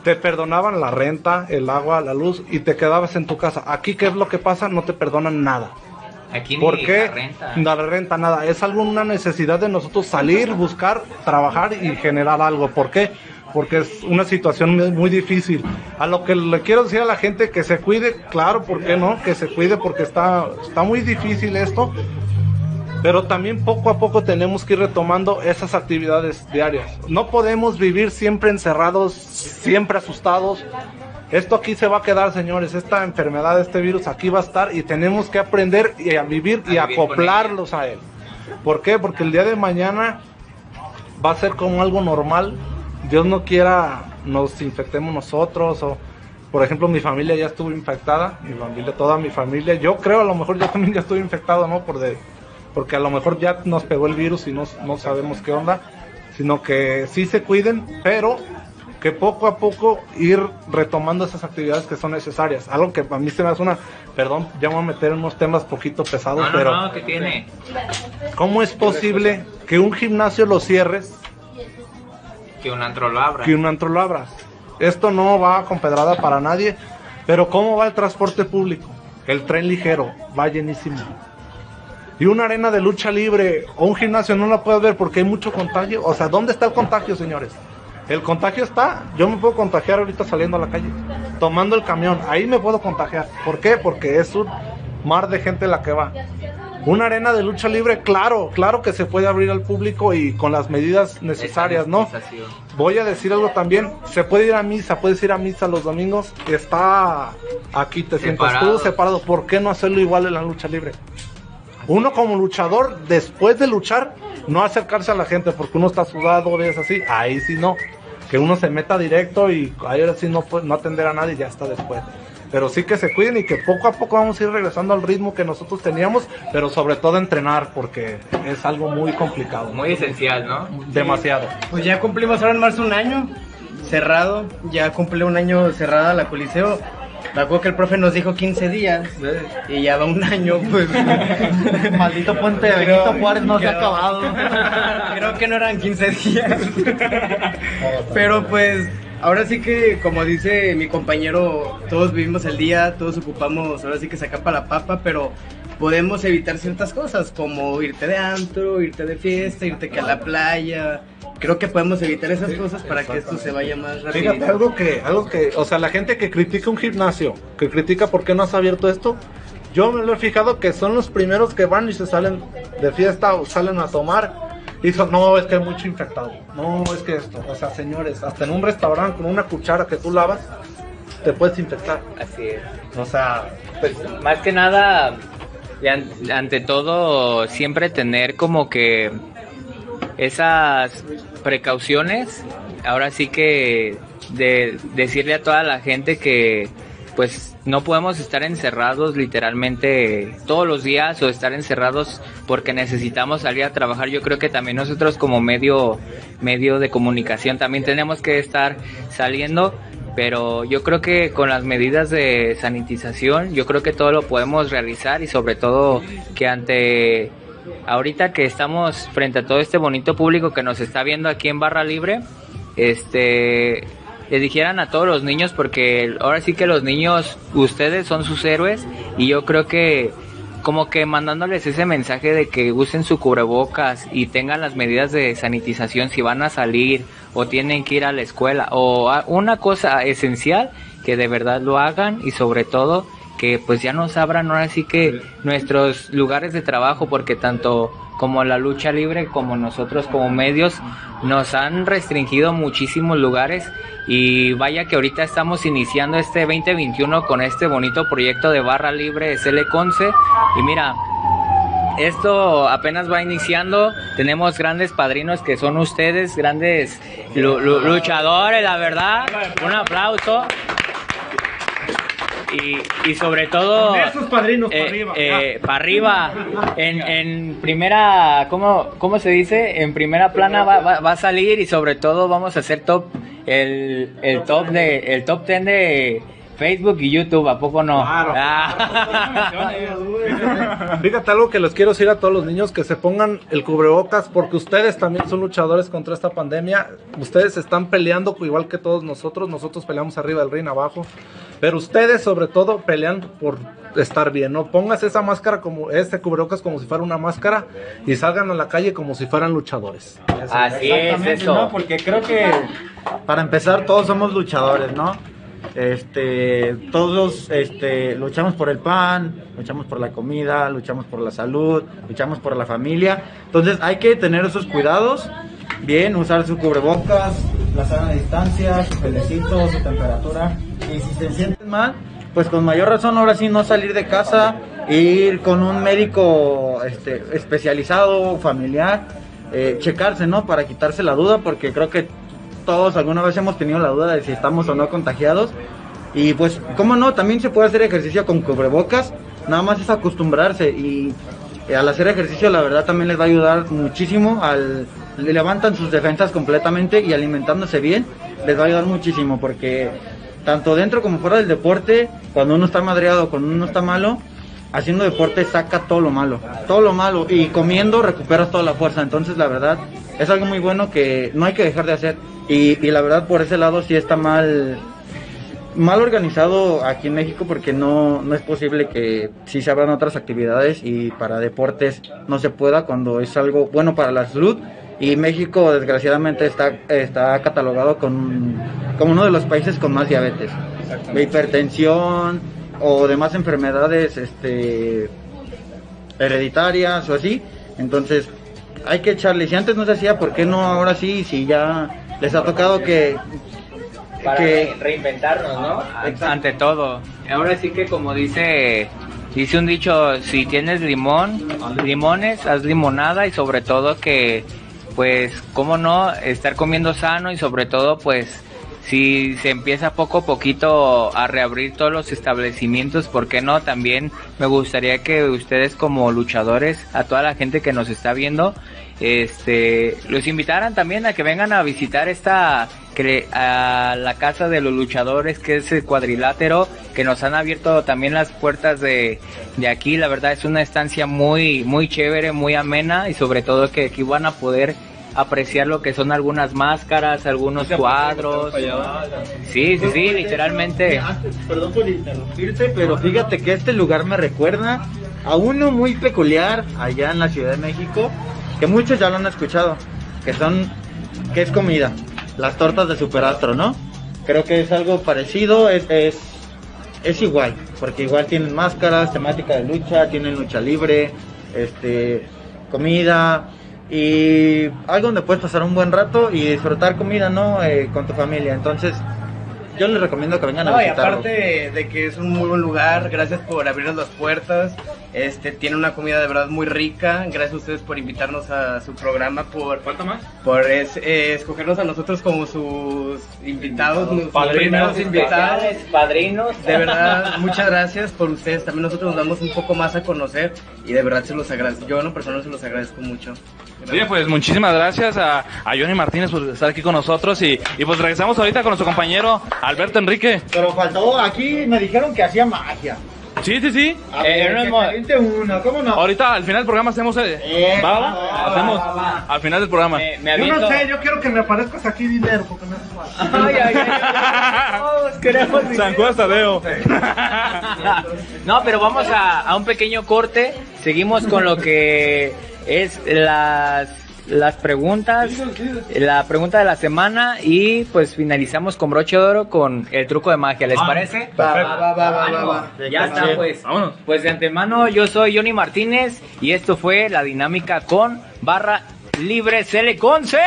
te perdonaban la renta, el agua, la luz y te quedabas en tu casa. Aquí, ¿qué es lo que pasa? No te perdonan nada. Aquí ¿Por qué? No, la renta, nada. Es algo, una necesidad de nosotros salir, buscar, trabajar y generar algo. ¿Por qué? Porque es una situación muy, muy difícil. A lo que le quiero decir a la gente que se cuide, claro, ¿por qué no? Que se cuide porque está, está muy difícil esto. Pero también poco a poco tenemos que ir retomando esas actividades diarias. No podemos vivir siempre encerrados, siempre asustados. Esto aquí se va a quedar, señores. Esta enfermedad, este virus aquí va a estar y tenemos que aprender y a vivir y A acoplarlos a él. ¿Por qué? Porque el día de mañana va a ser como algo normal. Dios no quiera nos infectemos nosotros o por ejemplo mi familia ya estuvo infectada, mi familia, toda mi familia. Yo creo a lo mejor yo también ya estoy infectado, ¿no? Por de, porque a lo mejor ya nos pegó el virus y no, no sabemos qué onda, sino que sí se cuiden, pero que poco a poco ir retomando esas actividades que son necesarias. Algo que a mí se me hace una, perdón, ya me voy a meter en unos temas poquito pesados, No, no, pero no, ¿qué tiene? ¿cómo es posible que un gimnasio lo cierres Que un antro lo abra. que un antro lo abras? Esto no va con pedrada para nadie, pero ¿cómo va el transporte público? El tren ligero va llenísimo. Y una arena de lucha libre o un gimnasio no la puedes ver porque hay mucho contagio. O sea, ¿dónde está el contagio, señores? El contagio está, yo me puedo contagiar ahorita saliendo a la calle, tomando el camión, ahí me puedo contagiar. ¿Por qué? Porque es un mar de gente la que va. Una arena de lucha libre, claro, claro que se puede abrir al público y con las medidas necesarias, ¿no? Voy a decir algo también, se puede ir a misa, puedes ir a misa los domingos, está aquí te sientas tú separado, ¿por qué no hacerlo igual en la lucha libre? Uno como luchador, después de luchar, no acercarse a la gente porque uno está sudado, es así, ahí sí no, que uno se meta directo y ahí ahora sí no, puede- no atender a nadie, ya está después. Pero sí que se cuiden y que poco a poco vamos a ir regresando al ritmo que nosotros teníamos, pero sobre todo entrenar porque es algo muy complicado, Muy esencial, ¿no? demasiado. Pues ya cumplimos ahora en marzo un año cerrado, ya cumplió un año cerrada la Coliseo. Me acuerdo que el profe nos dijo 15 días y ya va un año, pues. [laughs] Maldito puente de Benito Juárez no se ha acabado. [laughs] Creo que no eran 15 días. Pero pues, ahora sí que, como dice mi compañero, todos vivimos el día, todos ocupamos, ahora sí que sacar para la papa, pero podemos evitar ciertas cosas, como irte de antro, irte de fiesta, irte que a la playa. Creo que podemos evitar esas cosas para que esto se vaya más rápido. Fíjate, algo que, algo que, o sea, la gente que critica un gimnasio, que critica por qué no has abierto esto, yo me lo he fijado que son los primeros que van y se salen de fiesta o salen a tomar Hizo, no, es que hay mucho infectado. No, es que esto. O sea, señores, hasta en un restaurante con una cuchara que tú lavas, te puedes infectar. Así es. O sea, Pues más que nada, y an- ante todo, siempre tener como que esas precauciones. Ahora sí que de decirle a toda la gente que pues no podemos estar encerrados literalmente todos los días o estar encerrados porque necesitamos salir a trabajar. Yo creo que también nosotros como medio medio de comunicación también tenemos que estar saliendo, pero yo creo que con las medidas de sanitización, yo creo que todo lo podemos realizar y sobre todo que ante ahorita que estamos frente a todo este bonito público que nos está viendo aquí en Barra Libre, este les dijeran a todos los niños porque ahora sí que los niños ustedes son sus héroes y yo creo que como que mandándoles ese mensaje de que usen su cubrebocas y tengan las medidas de sanitización si van a salir o tienen que ir a la escuela o una cosa esencial que de verdad lo hagan y sobre todo que pues ya nos abran ahora sí que nuestros lugares de trabajo porque tanto como la lucha libre como nosotros como medios nos han restringido muchísimos lugares y vaya que ahorita estamos iniciando este 2021 con este bonito proyecto de barra libre SL Conce y mira esto apenas va iniciando. Tenemos grandes padrinos que son ustedes, grandes lu- lu- luchadores, la verdad. Un aplauso. Y, y sobre todo. Esos padrinos eh, para arriba. eh, para arriba. En, en primera. ¿cómo, ¿Cómo se dice? En primera plana va, va- va a salir y sobre todo vamos a hacer top. El, el top de el top 10 de Facebook y YouTube, ¿a poco no? Ah. [laughs] Fíjate algo que les quiero decir a todos los niños que se pongan el cubrebocas porque ustedes también son luchadores contra esta pandemia. Ustedes están peleando igual que todos nosotros. Nosotros peleamos arriba del ring abajo. Pero ustedes sobre todo pelean por estar bien, ¿no? Póngase esa máscara como este cubrebocas como si fuera una máscara y salgan a la calle como si fueran luchadores. Así es eso. ¿no? Porque creo que para empezar todos somos luchadores, ¿no? Este, todos este, luchamos por el pan, luchamos por la comida, luchamos por la salud, luchamos por la familia. Entonces hay que tener esos cuidados, bien, usar su cubrebocas, la sana distancia, su pelecito, su temperatura. Y si se sienten mal, pues con mayor razón ahora sí no salir de casa, ir con un médico este, especializado, familiar, eh, checarse, ¿no? Para quitarse la duda, porque creo que todos alguna vez hemos tenido la duda de si estamos o no contagiados. Y pues, ¿cómo no? También se puede hacer ejercicio con cubrebocas, nada más es acostumbrarse y eh, al hacer ejercicio la verdad también les va a ayudar muchísimo, al, le levantan sus defensas completamente y alimentándose bien les va a ayudar muchísimo porque tanto dentro como fuera del deporte, cuando uno está madreado, cuando uno está malo, haciendo deporte saca todo lo malo, todo lo malo y comiendo recuperas toda la fuerza, entonces la verdad es algo muy bueno que no hay que dejar de hacer y, y la verdad por ese lado sí está mal mal organizado aquí en México porque no, no es posible que sí se abran otras actividades y para deportes no se pueda cuando es algo bueno para la salud. Y México desgraciadamente está, está catalogado con, como uno de los países con más diabetes, de hipertensión o demás enfermedades este, hereditarias o así, entonces hay que echarle, si antes no se hacía, ¿por qué no ahora sí? Si ya les ha tocado que para que- reinventarnos, ¿no? Exacto. Ante todo. Ahora sí que como dice dice un dicho, si tienes limón, limones, haz limonada y sobre todo que pues cómo no estar comiendo sano y sobre todo pues si se empieza poco a poquito a reabrir todos los establecimientos, ¿por qué no? También me gustaría que ustedes como luchadores, a toda la gente que nos está viendo, este, los invitaran también a que vengan a visitar esta a la casa de los luchadores que es el cuadrilátero que nos han abierto también las puertas de, de aquí. La verdad es una estancia muy muy chévere muy amena y sobre todo que aquí van a poder apreciar lo que son algunas máscaras algunos cuadros. sí sí sí literalmente. Antes, perdón por interrumpirte, pero fíjate que este lugar me recuerda a uno muy peculiar allá en la Ciudad de México, que muchos ya lo han escuchado, que son, que es comida, las tortas de Superastro, ¿no? Creo que es algo parecido, es, es, igual, porque igual tienen máscaras, temática de lucha, tienen lucha libre, este, comida, y algo donde puedes pasar un buen rato y disfrutar comida, ¿no? Eh, con tu familia. Entonces, yo les recomiendo que vengan a No, y visitarlo. aparte de que es un muy buen lugar, gracias por abrirnos las puertas. Este tiene una comida de verdad muy rica. Gracias a ustedes por invitarnos a su programa, por ¿Falta más? por es- eh, escogernos a nosotros como sus invitados, sus Padrinos invitados. padrinos. De verdad, muchas gracias por ustedes. También nosotros nos damos un poco más a conocer y de verdad se los agradezco. Yo en lo personal se los agradezco mucho. Oye, pues muchísimas gracias a, a Johnny Martínez por estar aquí con nosotros y, y pues regresamos ahorita con nuestro compañero Alberto Enrique. Pero faltó, aquí me dijeron que hacía magia. Sí, sí, sí. A Eh, ver, no que hemos- caliente uno, ¿cómo no? Ahorita al final del programa hacemos... eh, Eh, ¿va? va, va, Hacemos va, va. al final del programa. Me, me Yo no sé, yo quiero que me aparezcas aquí dinero porque me hace falta. Ay, ay, ay, ay, todos queremos [laughs] San Juan Tadeo. [laughs] No, pero vamos a, a un pequeño corte. Seguimos con lo que es las las preguntas, la pregunta de la semana y pues finalizamos con broche de oro con el truco de magia. ¿Les parece? Va, va, va, va, va, va, va. Ya está, pues. Vámonos. Pues de antemano, yo soy Johnny Martínez y esto fue la dinámica con barra libre Celeconce.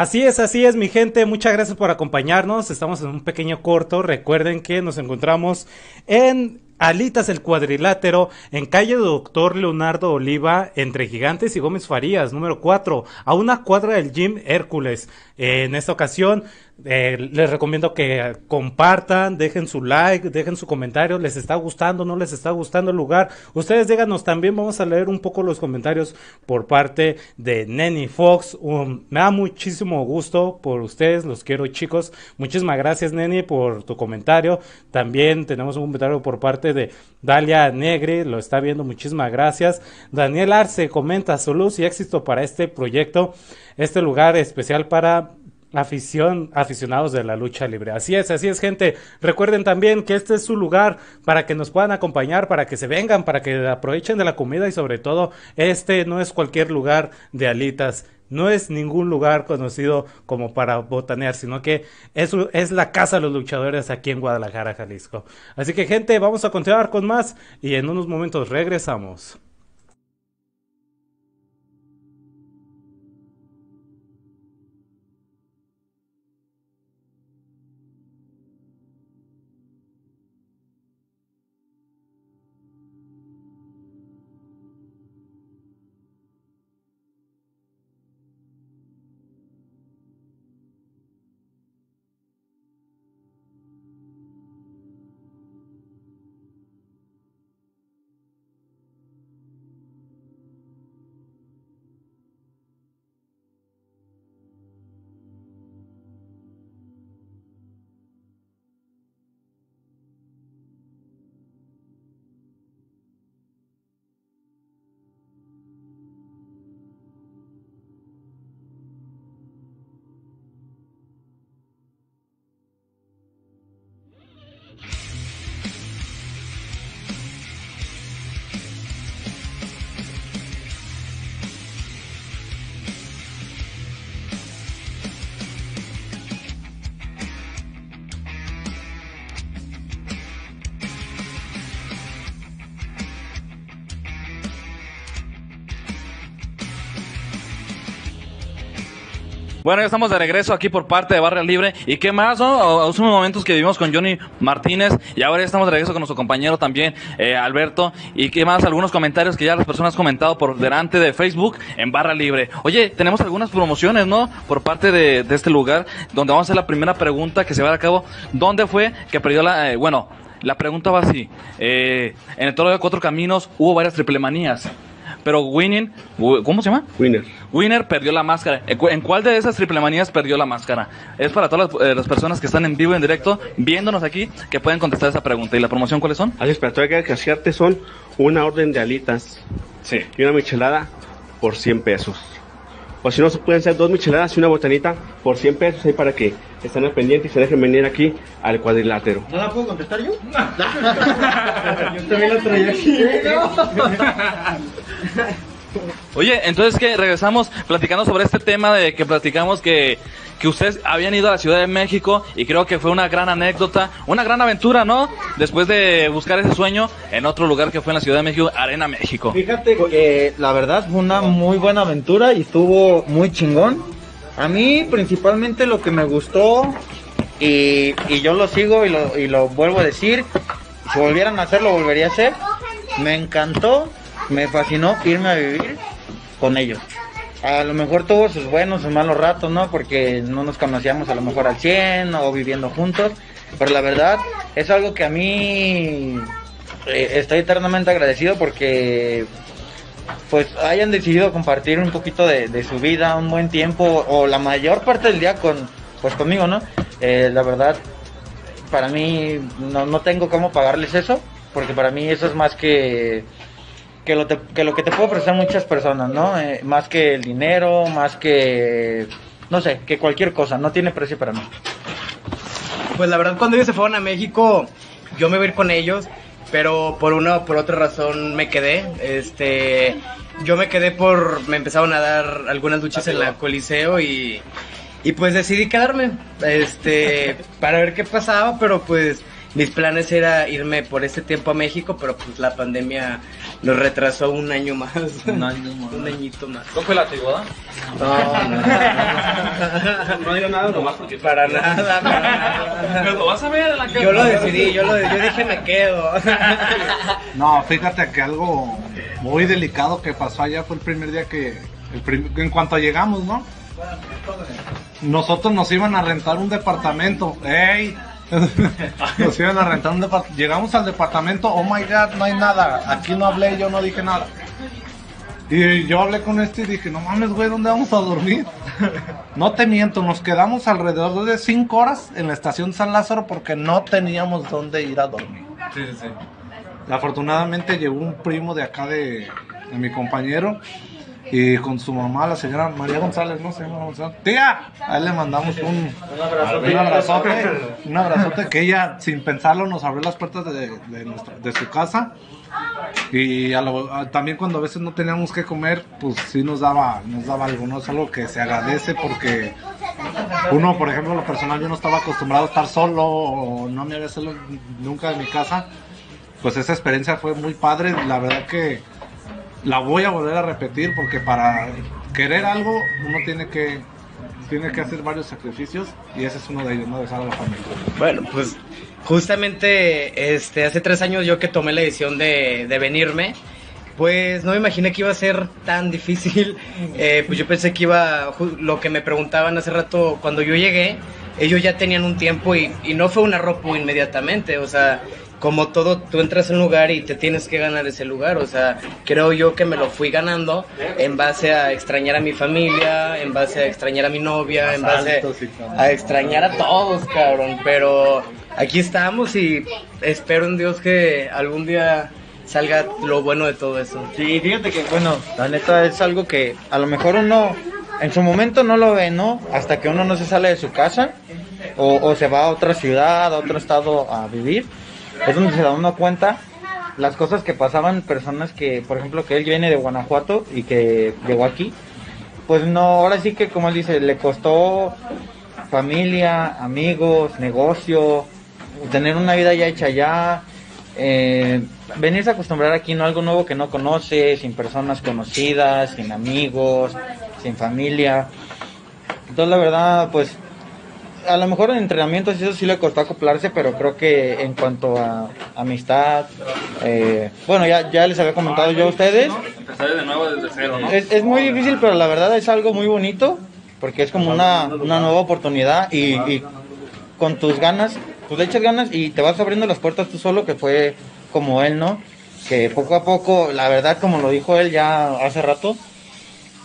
Así es, así es, mi gente. Muchas gracias por acompañarnos. Estamos en un pequeño corto. Recuerden que nos encontramos en Alitas el Cuadrilátero, en calle Doctor Leonardo Oliva, entre Gigantes y Gómez Farías, número 4, a una cuadra del Gym Hércules. En esta ocasión, eh, les recomiendo que compartan, dejen su like, dejen su comentario. ¿Les está gustando? ¿No les está gustando el lugar? Ustedes díganos también. Vamos a leer un poco los comentarios por parte de Nenny Fox. Um, me da muchísimo gusto por ustedes. Los quiero, chicos. Muchísimas gracias, Nenny, por tu comentario. También tenemos un comentario por parte de Dalia Negri. Lo está viendo. Muchísimas gracias. Daniel Arce comenta salud y éxito para este proyecto. Este lugar especial para afición, aficionados de la lucha libre. Así es, así es, gente. Recuerden también que este es su lugar para que nos puedan acompañar, para que se vengan, para que aprovechen de la comida y sobre todo, este no es cualquier lugar de alitas. No es ningún lugar conocido como para botanear, sino que es, es la casa de los luchadores aquí en Guadalajara, Jalisco. Así que, gente, vamos a continuar con más y en unos momentos regresamos. Bueno, ya estamos de regreso aquí por parte de Barrio Libre. ¿Y qué más, no? Hace unos momentos que vivimos con Johnny Martínez y ahora ya estamos de regreso con nuestro compañero también, eh, Alberto. ¿Y qué más? Algunos comentarios que ya las personas han comentado por delante de Facebook en Barra Libre. Oye, tenemos algunas promociones, ¿no? Por parte de, de este lugar, donde vamos a hacer la primera pregunta que se va a cabo. ¿Dónde fue que perdió la... eh, bueno, la pregunta va así. Eh, en el Toro de Cuatro Caminos hubo varias triple manías. Pero Winning, ¿cómo se llama? Winner. Winner perdió la máscara. ¿En cu- ¿En cuál de esas triple manías perdió la máscara? Es para todas las, eh, las personas que están en vivo en directo viéndonos aquí que pueden contestar esa pregunta. ¿Y la promoción cuáles son? Así es, pero todavía que hacerte son una orden de alitas Sí. y una michelada por 100 pesos. O si no, se pueden ser dos micheladas y una botanita por 100 pesos ahí para que estén al pendiente y se dejen venir aquí al cuadrilátero. ¿No la puedo contestar yo? [laughs] yo también la traía aquí. [laughs] Oye, entonces que regresamos platicando sobre este tema de que platicamos que, que ustedes habían ido a la Ciudad de México y creo que fue una gran anécdota, una gran aventura, ¿no? Después de buscar ese sueño en otro lugar que fue en la Ciudad de México, Arena México. Fíjate que la verdad fue una muy buena aventura y estuvo muy chingón. A mí principalmente lo que me gustó y, y yo lo sigo y lo, y lo vuelvo a decir, si volvieran a hacer lo volvería a hacer. Me encantó, me fascinó irme a vivir con ellos. A lo mejor tuvo sus buenos, sus malos ratos, ¿no? Porque no nos conocíamos a lo mejor al 100 o viviendo juntos. Pero la verdad es algo que a mí eh, estoy eternamente agradecido porque pues hayan decidido compartir un poquito de, su vida, un buen tiempo o la mayor parte del día con pues conmigo, ¿no? Eh, la verdad para mí no, no tengo cómo pagarles eso porque para mí eso es más que que lo, te- que lo que te puede ofrecer muchas personas, ¿no? Eh, más que el dinero, más que no sé, que cualquier cosa, no tiene precio para mí. Pues la verdad cuando ellos se fueron a México, yo me voy a ir con ellos, pero por una o por otra razón me quedé. Este, yo me quedé por, me empezaron a dar algunas luchas en la Coliseo y, y pues decidí quedarme, este, [laughs] para ver qué pasaba, pero pues mis planes era irme por este tiempo a México, pero pues la pandemia nos retrasó un año más. Un año más. [laughs] un añito más. ¿Cómo fue la boda? No, no. No [laughs] digo nada nomás porque Para [laughs] nada, para nada. Pero lo vas a ver en la Yo lo decidí, yo lo yo dije me quedo. No, fíjate que algo muy delicado que pasó allá fue el primer día que, el prim- en cuanto llegamos, ¿no? Nosotros nos iban a rentar un departamento, ¡ey! Nos [laughs] iban a rentar un departamento. Llegamos al departamento, oh my god, no hay nada. Aquí no hablé, yo no dije nada. Y yo hablé con este y dije, no mames, güey, ¿dónde vamos a dormir? [laughs] No te miento, nos quedamos alrededor de 5 horas en la estación San Lázaro porque no teníamos dónde ir a dormir. Sí, sí, sí. Afortunadamente llegó un primo de acá de, de mi compañero y con su mamá, la señora María González, ¿no? Se llama González. Tía, a él le mandamos un, un abrazote, un abrazote que ella, sin pensarlo, nos abrió las puertas de, de nuestra- de su casa. Y a lo- a- también cuando a veces no teníamos que comer, pues sí nos daba, nos daba algo, ¿no? Es algo que se agradece porque uno, por ejemplo, lo personal, yo no estaba acostumbrado a estar solo o no me había salido nunca de mi casa pues esa experiencia fue muy padre. La verdad que la voy a volver a repetir porque para querer algo uno tiene que tiene que hacer varios sacrificios y ese es uno de ellos, no dejar a la familia. Bueno, pues justamente este hace tres años yo que tomé la decisión de, de venirme, pues no me imaginé que iba a ser tan difícil. [laughs] Eh, pues yo pensé que iba, lo que me preguntaban hace rato, cuando yo llegué, ellos ya tenían un tiempo y, y no fue un arropo inmediatamente, o sea, como todo, tú entras a un lugar y te tienes que ganar ese lugar, o sea, creo yo que me lo fui ganando en base a extrañar a mi familia, en base a extrañar a mi novia, en base a extrañar a todos, cabrón, pero aquí estamos y espero en Dios que algún día salga lo bueno de todo eso. Sí, fíjate que, bueno, la neta es algo que a lo mejor uno en su momento no lo ve, ¿no? Hasta que uno no se sale de su casa o, o se va a otra ciudad, a otro estado a vivir. Es donde se da uno cuenta las cosas que pasaban personas que, por ejemplo, que él viene de Guanajuato y que llegó aquí. Pues no, ahora sí que, como él dice, le costó familia, amigos, negocio, tener una vida ya hecha ya, eh, venirse a acostumbrar aquí, no algo nuevo que no conoce, sin personas conocidas, sin amigos, sin familia. Entonces la verdad, pues a lo mejor en entrenamientos eso sí le costó acoplarse, pero creo que en cuanto a amistad, eh, bueno, ya, ya les había comentado yo a ustedes, Empezar de nuevo desde cero, ¿no? es, es muy difícil, pero la verdad es algo muy bonito, porque es como una, una nueva oportunidad y, y con tus ganas, pues le echas ganas y te vas abriendo las puertas tú solo, que fue como él, ¿no? Que poco a poco, la verdad, como lo dijo él ya hace rato,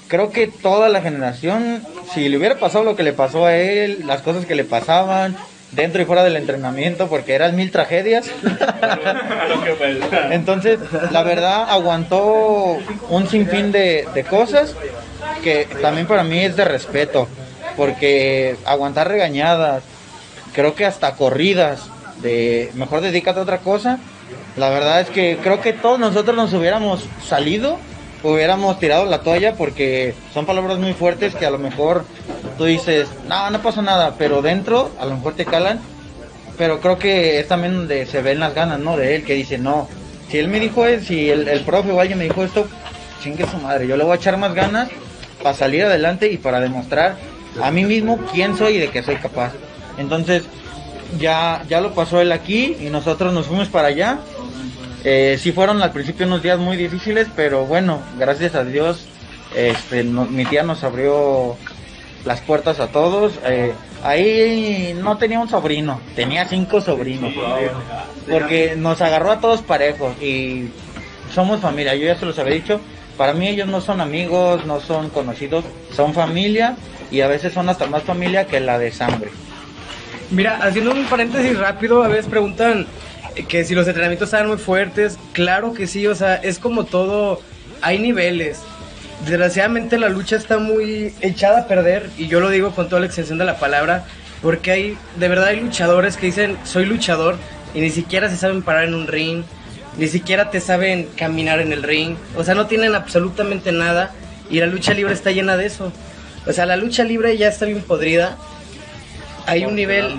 creo que toda la generación, si le hubiera pasado lo que le pasó a él, las cosas que le pasaban, dentro y fuera del entrenamiento, porque eran mil tragedias. [laughs] Entonces, la verdad, aguantó un sinfín de, de cosas que también para mí es de respeto, porque aguantar regañadas, creo que hasta corridas, de mejor dedícate a otra cosa. La verdad es que creo que todos nosotros nos hubiéramos salido, hubiéramos tirado la toalla porque son palabras muy fuertes que a lo mejor tú dices, no, no pasa nada, pero dentro a lo mejor te calan. Pero creo que es también donde se ven las ganas, ¿no? De él, que dice, no, si él me dijo, es- si el, el profe o alguien me dijo esto, chingue su madre, yo le voy a echar más ganas para salir adelante y para demostrar a mí mismo quién soy y de qué soy capaz. Entonces, ya, ya lo pasó él aquí y nosotros nos fuimos para allá. Eh, sí fueron al principio unos días muy difíciles, pero bueno, gracias a Dios, este, no- mi tía nos abrió las puertas a todos. Eh, ahí no tenía un sobrino, tenía cinco sobrinos. Porque nos agarró a todos parejos y somos familia, yo ya se los había dicho. Para mí ellos no son amigos, no son conocidos, son familia y a veces son hasta más familia que la de sangre. Mira, haciendo un paréntesis rápido, a veces preguntan que si los entrenamientos estaban muy fuertes. Claro que sí, o sea, es como todo, hay niveles. Desgraciadamente la lucha está muy echada a perder, y yo lo digo con toda la extensión de la palabra, porque hay, de verdad hay luchadores que dicen, soy luchador, y ni siquiera se saben parar en un ring, ni siquiera te saben caminar en el ring, o sea, no tienen absolutamente nada, y la lucha libre está llena de eso. O sea, la lucha libre ya está bien podrida. Hay un nivel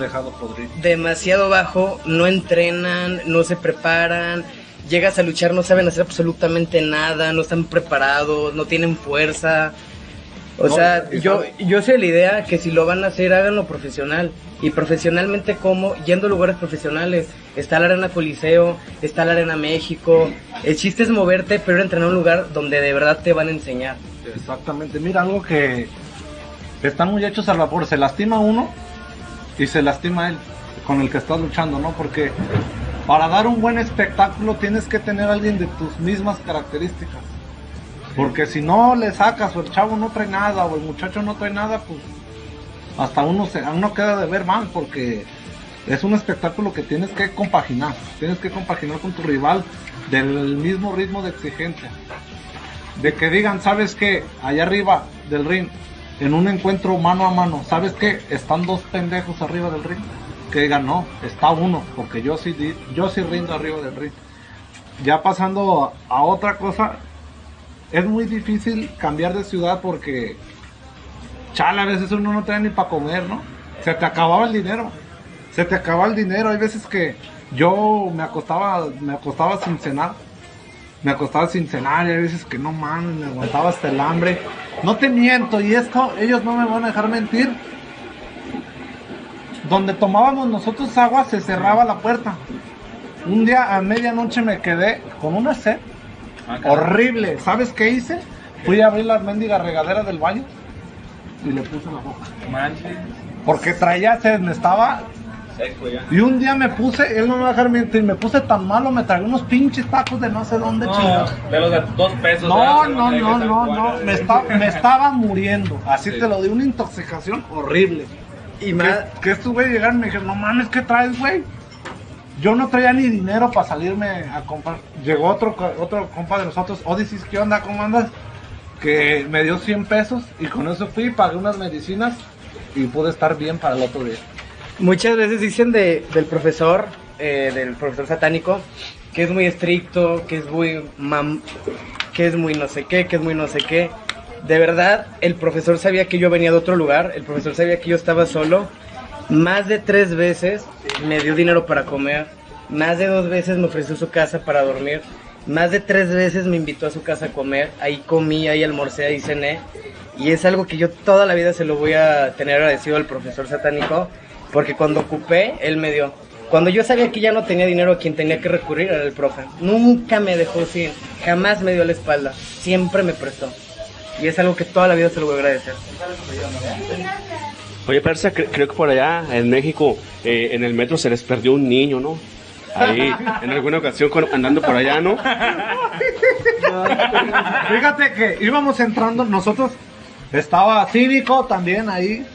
demasiado bajo, no entrenan, no se preparan, llegas a luchar, no saben hacer absolutamente nada, no están preparados, no tienen fuerza. O No, sea, yo, sabe- yo sé la idea que si lo van a hacer, háganlo profesional. Y profesionalmente, como Yendo a lugares profesionales. Está la Arena Coliseo, está la Arena México. El chiste es moverte, pero entrenar a un lugar donde de verdad te van a enseñar. Exactamente, mira algo que están muy hechos al vapor, se lastima uno y se lastima él con el que estás luchando, ¿no? Porque para dar un buen espectáculo tienes que tener a alguien de tus mismas características. Porque si no le sacas o el chavo no trae nada o el muchacho no trae nada, pues hasta uno se uno queda de ver mal porque es un espectáculo que tienes que compaginar, tienes que compaginar con tu rival del mismo ritmo de exigencia de que digan, ¿sabes qué? Allá arriba del ring, en un encuentro mano a mano, ¿sabes qué? Están dos pendejos arriba del ring. Que digan, no, está uno, porque yo sí, yo sí rindo arriba del ring. Ya pasando a, a otra cosa, es muy difícil cambiar de ciudad porque, chala, a veces uno no trae ni para comer, ¿no? Se te acababa el dinero. Se te acababa el dinero. Hay veces que yo me acostaba, me acostaba sin cenar me acostaba sin cenar y hay veces que no mames, me aguantaba hasta el hambre. No te miento, y esto ellos no me van a dejar mentir. Donde tomábamos nosotros agua se cerraba la puerta. Un día a medianoche me quedé con una sed horrible. ¿Sabes qué hice? Fui a abrir la mendiga regadera del baño y le puse la boca. Porque traía sed, me estaba y un día me puse, él no me va a dejar mentir, me puse tan malo, me tragué unos pinches tacos de no sé dónde chingados. de los de dos pesos. No, no, no, no, no, me, esta- me estaba muriendo. Así te lo di, una intoxicación horrible. Y Que, más, que estos güey llegaron y me dijeron, no mames, ¿qué traes, güey? Yo no traía ni dinero para salirme a comprar. Llegó otro, otro compa de nosotros, Odyssey, ¿qué onda? ¿Cómo andas? Que me dio 100 pesos y con eso fui, pagué unas medicinas y pude estar bien para el otro día. Muchas veces dicen de, del profesor, eh, del profesor satánico, que es muy estricto, que es muy que es muy no sé qué, que es muy no sé qué. De verdad, el profesor sabía que yo venía de otro lugar, el profesor sabía que yo estaba solo. Más de tres veces me dio dinero para comer, más de dos veces me ofreció su casa para dormir, más de tres veces me invitó a su casa a comer, ahí comí, ahí almorcé, ahí cené. Y es algo que yo toda la vida se lo voy a tener agradecido al profesor satánico, porque cuando ocupé, él me dio. Cuando yo sabía que ya no tenía dinero, a quien tenía que recurrir era el profe. Nunca me dejó sin, jamás me dio la espalda, siempre me prestó. Y es algo que toda la vida se lo voy a agradecer. Oye, Persa, cre- creo que por allá en México, eh, en el metro se les perdió un niño, ¿no? Ahí, en alguna ocasión, con- andando por allá, ¿no? [laughs] Fíjate que íbamos entrando, nosotros estaba Cínico también ahí,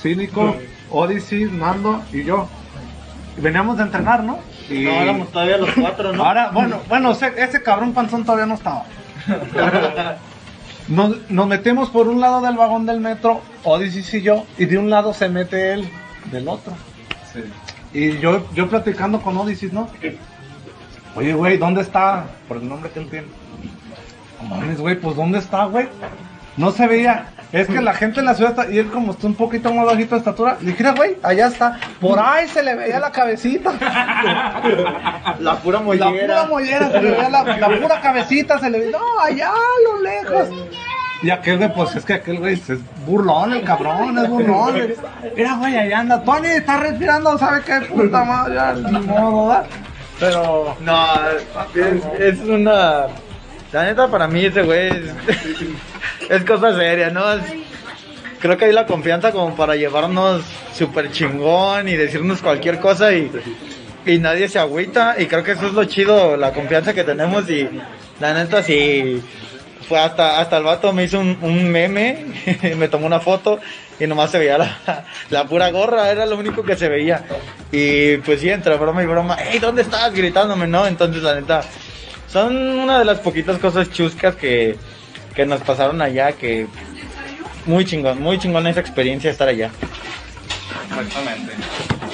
Cínico, Odyssey, Nando y yo. Y veníamos de entrenar, ¿no? Y No, éramos todavía los cuatro, ¿no? ahora, bueno, bueno, ese, ese cabrón panzón todavía no estaba. [laughs] Nos, nos metemos por un lado del vagón del metro, Odyssey y yo, y de un lado se mete él, del otro. Y yo, yo platicando con Odyssey, ¿no? Oye, güey, ¿dónde está? Por el nombre que él tiene. No mames, güey, pues ¿dónde está, güey? No se veía. Es que la gente en la ciudad está, y él como está un poquito más bajito de estatura, le dije, "Mira, güey, allá está. Por ahí se le veía la cabecita. [laughs] La pura La mollera. pura mollera, se le veía la, la pura cabecita, se le veía, no, allá a lo lejos. Y aquel güey, pues es que aquel güey es burlón, el cabrón, es burlón. Mira, güey, allá anda. Tony está respirando, ¿sabe qué? Puta madre, ya, ni modo, ¿verdad? Pero, No, es, es una. La neta, para mí ese güey es, es cosa seria, ¿no? Creo que hay la confianza como para llevarnos súper chingón y decirnos cualquier cosa y, y nadie se agüita. Y creo que eso es lo chido, la confianza que tenemos. Y la neta, sí. Fue hasta, hasta el vato me hizo un, un meme, [laughs] me tomó una foto y nomás se veía la, la pura gorra, era lo único que se veía. Y pues sí, entre broma y broma, ¡Ey, ¿dónde estás? gritándome, ¿no? Entonces, la neta, son una de las poquitas cosas chuscas que, que nos pasaron allá, que muy chingón, muy chingón esa experiencia estar allá. Exactamente.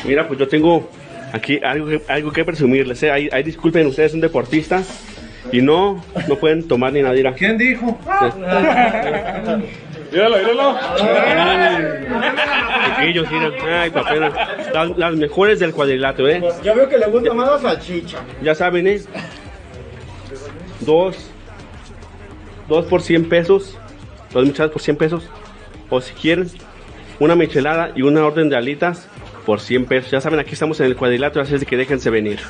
Mira, pues yo tengo aquí algo que, algo que presumirles. ¿eh? Ahí, ahí disculpen, ustedes son deportistas y no, no pueden tomar ni nada. Mira. ¿quién dijo? [laughs] Míralo, míralo. Chiquillos. Ay, papel. Las, las mejores del cuadrilátero, ¿eh? Yo veo que le gusta más la salchicha. Ya saben, ¿eh? Dos. Dos por 100 pesos. Dos micheladas por 100 pesos. O si quieren, una michelada y una orden de alitas por 100 pesos. Ya saben, aquí estamos en el cuadrilátero, así es de que déjense venir.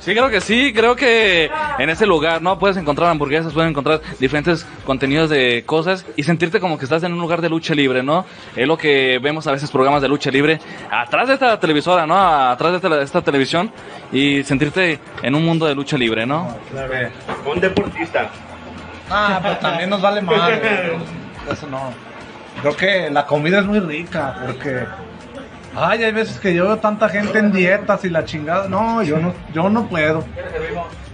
Sí, creo que sí, creo que en ese lugar, ¿no? Puedes encontrar hamburguesas, puedes encontrar diferentes contenidos de cosas y sentirte como que estás en un lugar de lucha libre, ¿no? Es lo que vemos a veces programas de lucha libre atrás de esta televisora, ¿no? Atrás de esta, esta televisión y sentirte en un mundo de lucha libre, ¿no? Un deportista. Ah, pues también nos vale [laughs] güey. Eso no. Creo que la comida es muy rica, porque. Ay, hay veces que yo veo tanta gente en dietas y la chingada. No, yo no, yo no puedo.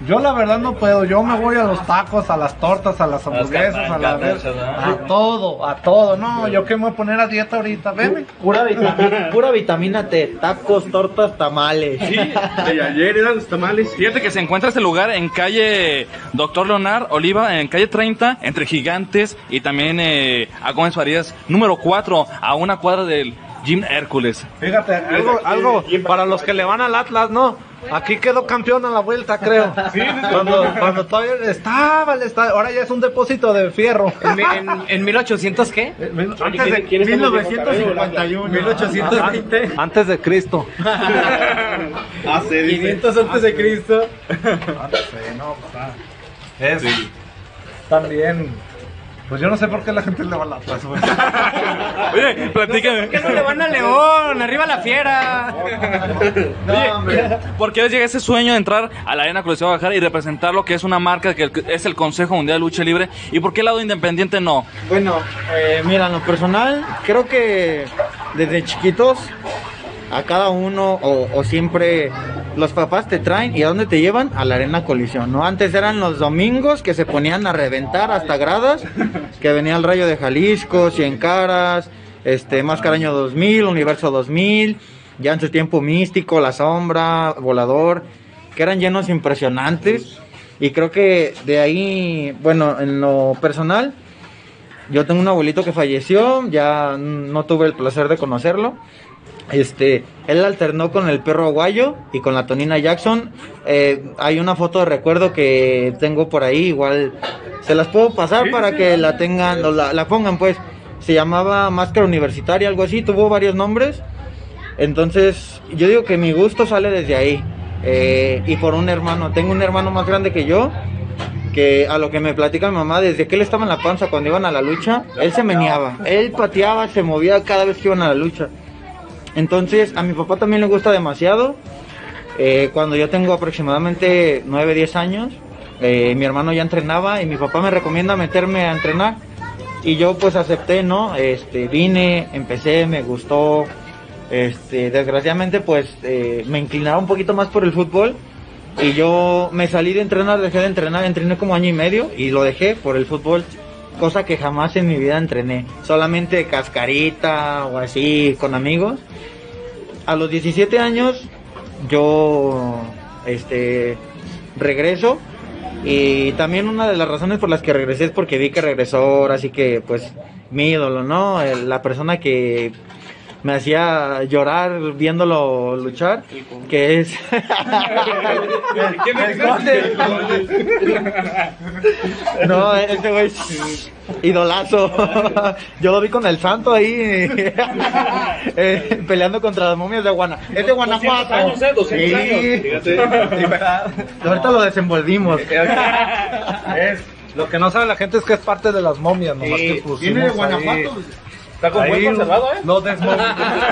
Yo la verdad no puedo. Yo me voy a los tacos, a las tortas, a las hamburguesas, a la a todo, a todo. No, yo que me voy a poner a dieta ahorita, veme. Pura vitamina, pura vitamina T, tacos, tortas, tamales. De ayer eran los tamales. Fíjate que se encuentra este lugar en calle Doctor Leonard Oliva, en calle 30, entre Gigantes y también eh, a Gómez Farías, número 4, a una cuadra del Gym Hércules. Fíjate, algo, algo para los que le van al Atlas, ¿no? Aquí quedó campeón a la vuelta, creo. cuando, cuando todavía estaba el estadio, ahora ya es un depósito de fierro. ¿En, en, en 1800 qué? Antes de, 1951. 1820. Antes de Cristo. [laughs] Hace, dice. 500 antes de Cristo. no, pues, ah, es también. Pues yo no sé por qué la gente le va al Atlas, güey. [laughs] Oye, platícame. ¿Por qué no le van a León? ¡Arriba la fiera! Oye, ¿Por qué les llega ese sueño de entrar a la Arena Coliseo Guadalajara y representar lo que es una marca que es el Consejo Mundial de Lucha Libre? ¿Y por qué el lado independiente no? Bueno, eh, mira, en lo personal, creo que desde chiquitos a cada uno o, siempre los papás te traen y a dónde te llevan a la arena colisión, ¿no? Antes eran los domingos que se ponían a reventar hasta gradas, que venía el Rayo de Jalisco, Cien Caras, este, Máscara Año 2000, Universo 2000, ya en su tiempo Místico, La Sombra, Volador, que eran llenos impresionantes y creo que de ahí, bueno, en lo personal, yo tengo un abuelito que falleció, ya no tuve el placer de conocerlo. Este, él alternó con el perro aguayo y con la Tonina Jackson. Eh, hay una foto de recuerdo que tengo por ahí, igual se las puedo pasar para que la tengan, o la, la pongan pues. Se llamaba Máscara Universitaria, algo así, tuvo varios nombres. Entonces, yo digo que mi gusto sale desde ahí. Eh, y por un hermano, tengo un hermano más grande que yo, que a lo que me platica mi mamá, desde que él estaba en la panza cuando iban a la lucha, él se meneaba, él pateaba, se movía cada vez que iban a la lucha. Entonces, a mi papá también le gusta demasiado. Eh, cuando yo tengo aproximadamente 9, 10 años, eh, mi hermano ya entrenaba y mi papá me recomienda meterme a entrenar. Y yo pues acepté, ¿no? Este, vine, empecé, me gustó. Este, desgraciadamente pues eh, me inclinaba un poquito más por el fútbol. Y yo me salí de entrenar, dejé de entrenar, entrené como año y medio y lo dejé por el fútbol. Cosa que jamás en mi vida entrené. Solamente cascarita o así con amigos. A los 17 años yo este regreso y también una de las razones por las que regresé es porque vi que regresó ahora sí que pues mi ídolo, ¿no? La persona que me hacía llorar viéndolo luchar, que es... [laughs] No, este güey es idolazo. [laughs] Yo lo vi con el santo ahí [laughs] eh, peleando contra las momias de Guanajuato. Es de Guanajuato. años, ¿eh? 200 Sí. años. Fíjate. Sí, ¿verdad? Ahorita lo desenvolvimos. Es, lo que no sabe la gente es que es parte de las momias, nomás que pusimos Viene de ahí- Guanajuato. Está con buen conservado, ¿eh? Lo, desmo-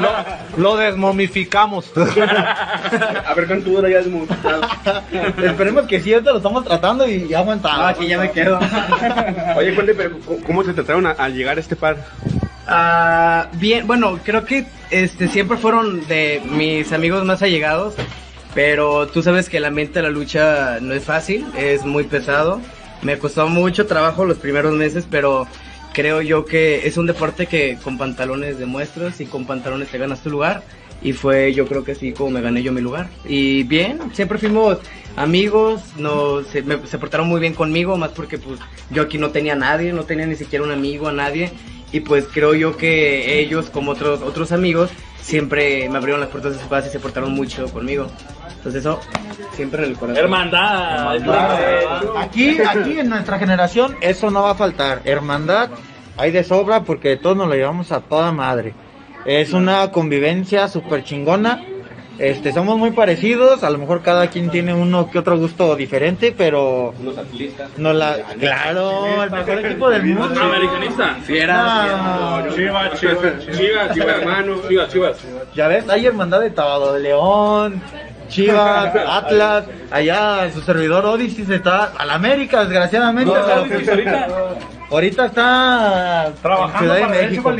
lo- lo desmomificamos. A ver cuánto dura ya desmontado. Esperemos que sí, ahorita lo estamos tratando y ya aguantamos. Ah, aquí ya me quedo. Oye, cuente, pero ¿cómo- ¿cómo se trataron al llegar a este par? Ah, bien, bueno, creo que este siempre fueron de mis amigos más allegados, pero tú sabes que el ambiente de la lucha no es fácil, es muy pesado. Me costó mucho trabajo los primeros meses, pero creo yo que es un deporte que con pantalones demuestras y con pantalones te ganas tu lugar. Y fue yo creo que así como me gané yo mi lugar. Y bien, siempre fuimos amigos, no, se, me- se portaron muy bien conmigo, más porque pues yo aquí no tenía a nadie, no tenía ni siquiera un amigo, a nadie. Y pues creo yo que ellos, como otros, otros amigos, siempre me abrieron las puertas de su casa y se portaron mucho conmigo. Entonces eso, siempre en el corazón. Hermandad. Aquí, aquí en nuestra generación eso no va a faltar. Hermandad hay de sobra porque todos nos lo llevamos a toda madre. Es una convivencia súper chingona. Este, somos muy parecidos, a lo mejor cada quien tiene uno que otro gusto diferente, pero Los atletas. no la, claro, el mejor equipo del mundo. Americanista. No, Chivas, Chivas, Chivas, Chivas, hermano. Chivas, Chivas. Ya ves, hay hermandad de Tabado de León, Chivas, [laughs] Atlas, allá su servidor Odyssey está a la América, desgraciadamente. pero pues, ahorita está Trabajando en Ciudad para de el México. [laughs]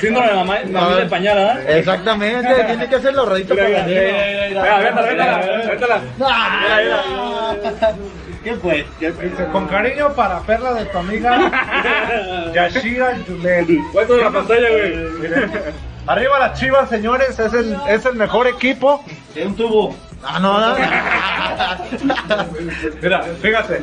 Síndrome de mamá, mamá de pañal, ¿eh? Exactamente, tiene que hacerlo rodito por la Venga, vétala, vétala, vétala. ¿Qué pues? Con cariño para Perla de tu amiga [laughs] Yashira Yulet. Cuento de la pantalla, güey. Arriba las chivas, señores, es el, es el mejor equipo. De un tubo. Ah, no, no. [laughs] Mira, fíjate.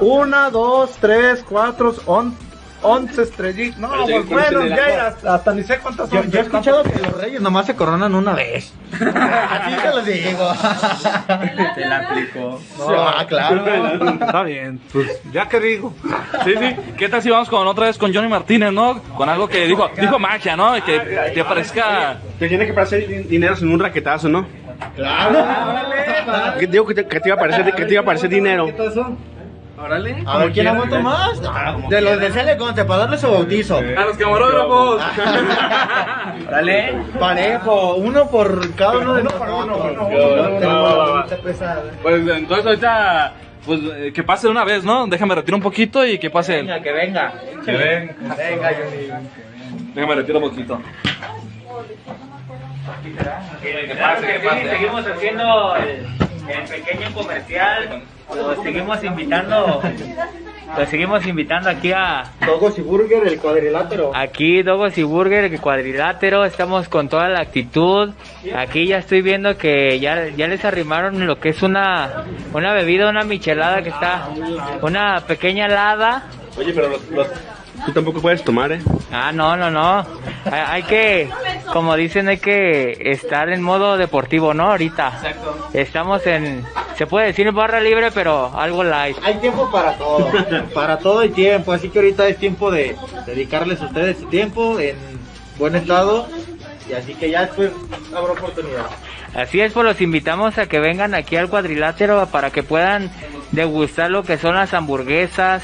Una, dos, tres, cuatro, on, once estrellitas. No, pues bueno, ya hasta, hasta ni sé cuántas son. yo he escuchado que los reyes nomás se coronan una vez. [laughs] Así [laughs] te lo digo. Se la aplicó. Ah, claro. Está bien, pues ya que digo. Sí, sí. ¿Qué tal si vamos con otra vez con Johnny Martínez, no? Con algo que dijo, dijo magia, ¿no? Y que te parezca. Te tiene que parecer din- dinero sin un raquetazo, ¿no? Claro. Que [laughs] Digo que te, que te iba a parecer, que te iba a parecer dinero. Órale. A ver, ¿quién aguanta más? De los de Celeconte, para darle su bautizo. A los camarógrafos. [laughs] Órale. Parejo, uno por cada uno de nosotros. Pues entonces ahorita, pues eh, que pase de una vez, ¿no? Déjame retirar un poquito y que pase. Venga, que venga. Que ven. Venga, Johnny. Déjame retirar un poquito. Que pase, que pase. Seguimos haciendo el, el pequeño comercial. Los seguimos invitando. Los seguimos invitando aquí a. Dogos y Burger, el cuadrilátero. Aquí Dogos y Burger, el cuadrilátero, estamos con toda la actitud. Aquí ya estoy viendo que ya, ya les arrimaron lo que es una, una bebida, una michelada que está, una pequeña helada. Oye, pero los, los- tú tampoco puedes tomar, ¿eh? Ah, no, no, no. Hay, hay que, como dicen, hay que estar en modo deportivo, ¿no? Ahorita. Estamos en, se puede decir en barra libre, pero algo light. Hay tiempo para todo. [laughs] Para todo hay tiempo. Así que ahorita es tiempo de dedicarles a ustedes su tiempo en buen estado. Y así que ya después habrá oportunidad. Así es, pues los invitamos a que vengan aquí al cuadrilátero para que puedan degustar lo que son las hamburguesas.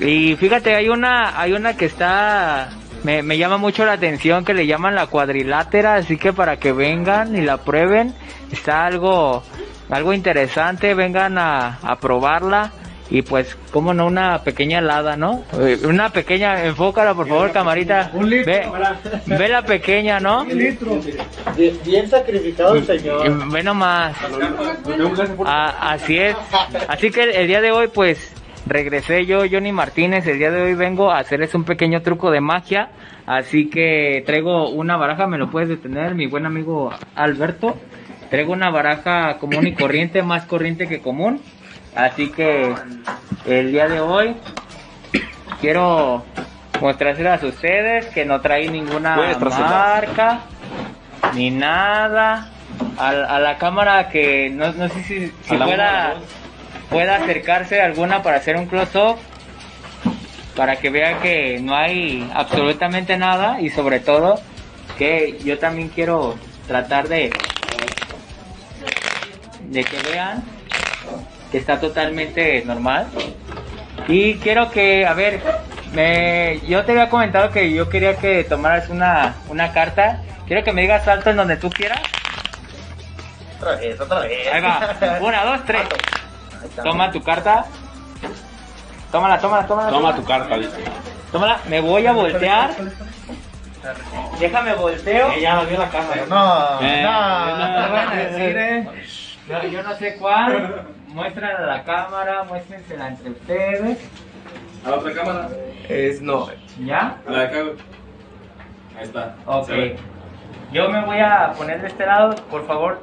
Y fíjate, hay una, hay una que está, me, me llama mucho la atención que le llaman la cuadrilátera, así que para que vengan y la prueben, está algo, algo interesante, vengan a, a probarla. Y pues, cómo no, una pequeña helada, ¿no? Eh, Una pequeña, enfócala por favor, camarita. Ve, ve la pequeña, ¿no? Bien sacrificado el señor. Ve nomás. Ah, así es. Así que el, el día de hoy, pues, regresé yo, Johnny Martínez. El día de hoy vengo a hacerles un pequeño truco de magia. Así que traigo una baraja, me lo puedes detener, mi buen amigo Alberto. Traigo una baraja común y corriente, más corriente que común. Así que el día de hoy quiero mostrárselas a ustedes que no trae ninguna marca ni nada. A, a la cámara que no, no sé si, si A la pueda, acercarse alguna para hacer un close-up para que vean que no hay absolutamente nada y sobre todo que yo también quiero tratar de de que vean que está totalmente normal. Y quiero que a ver me yo te había comentado que yo quería que tomaras una una carta. Quiero que me digas salto en donde tú quieras. Otra vez, otra vez. ahí va. [laughs] Una dos tres toma tu carta tómala tómala tómala Toma tu carta, dice. Tómala, me voy a voltear. Déjame volteo. ya la vio la cámara. No, Eh, no. No van a decir, eh. No, yo no sé cuál. Muéstrala a la cámara, muéstrensela entre ustedes. A la otra cámara. Es no. ¿Ya? A la de acá. Ahí está. Ok. Yo me voy a poner de este lado. Por favor,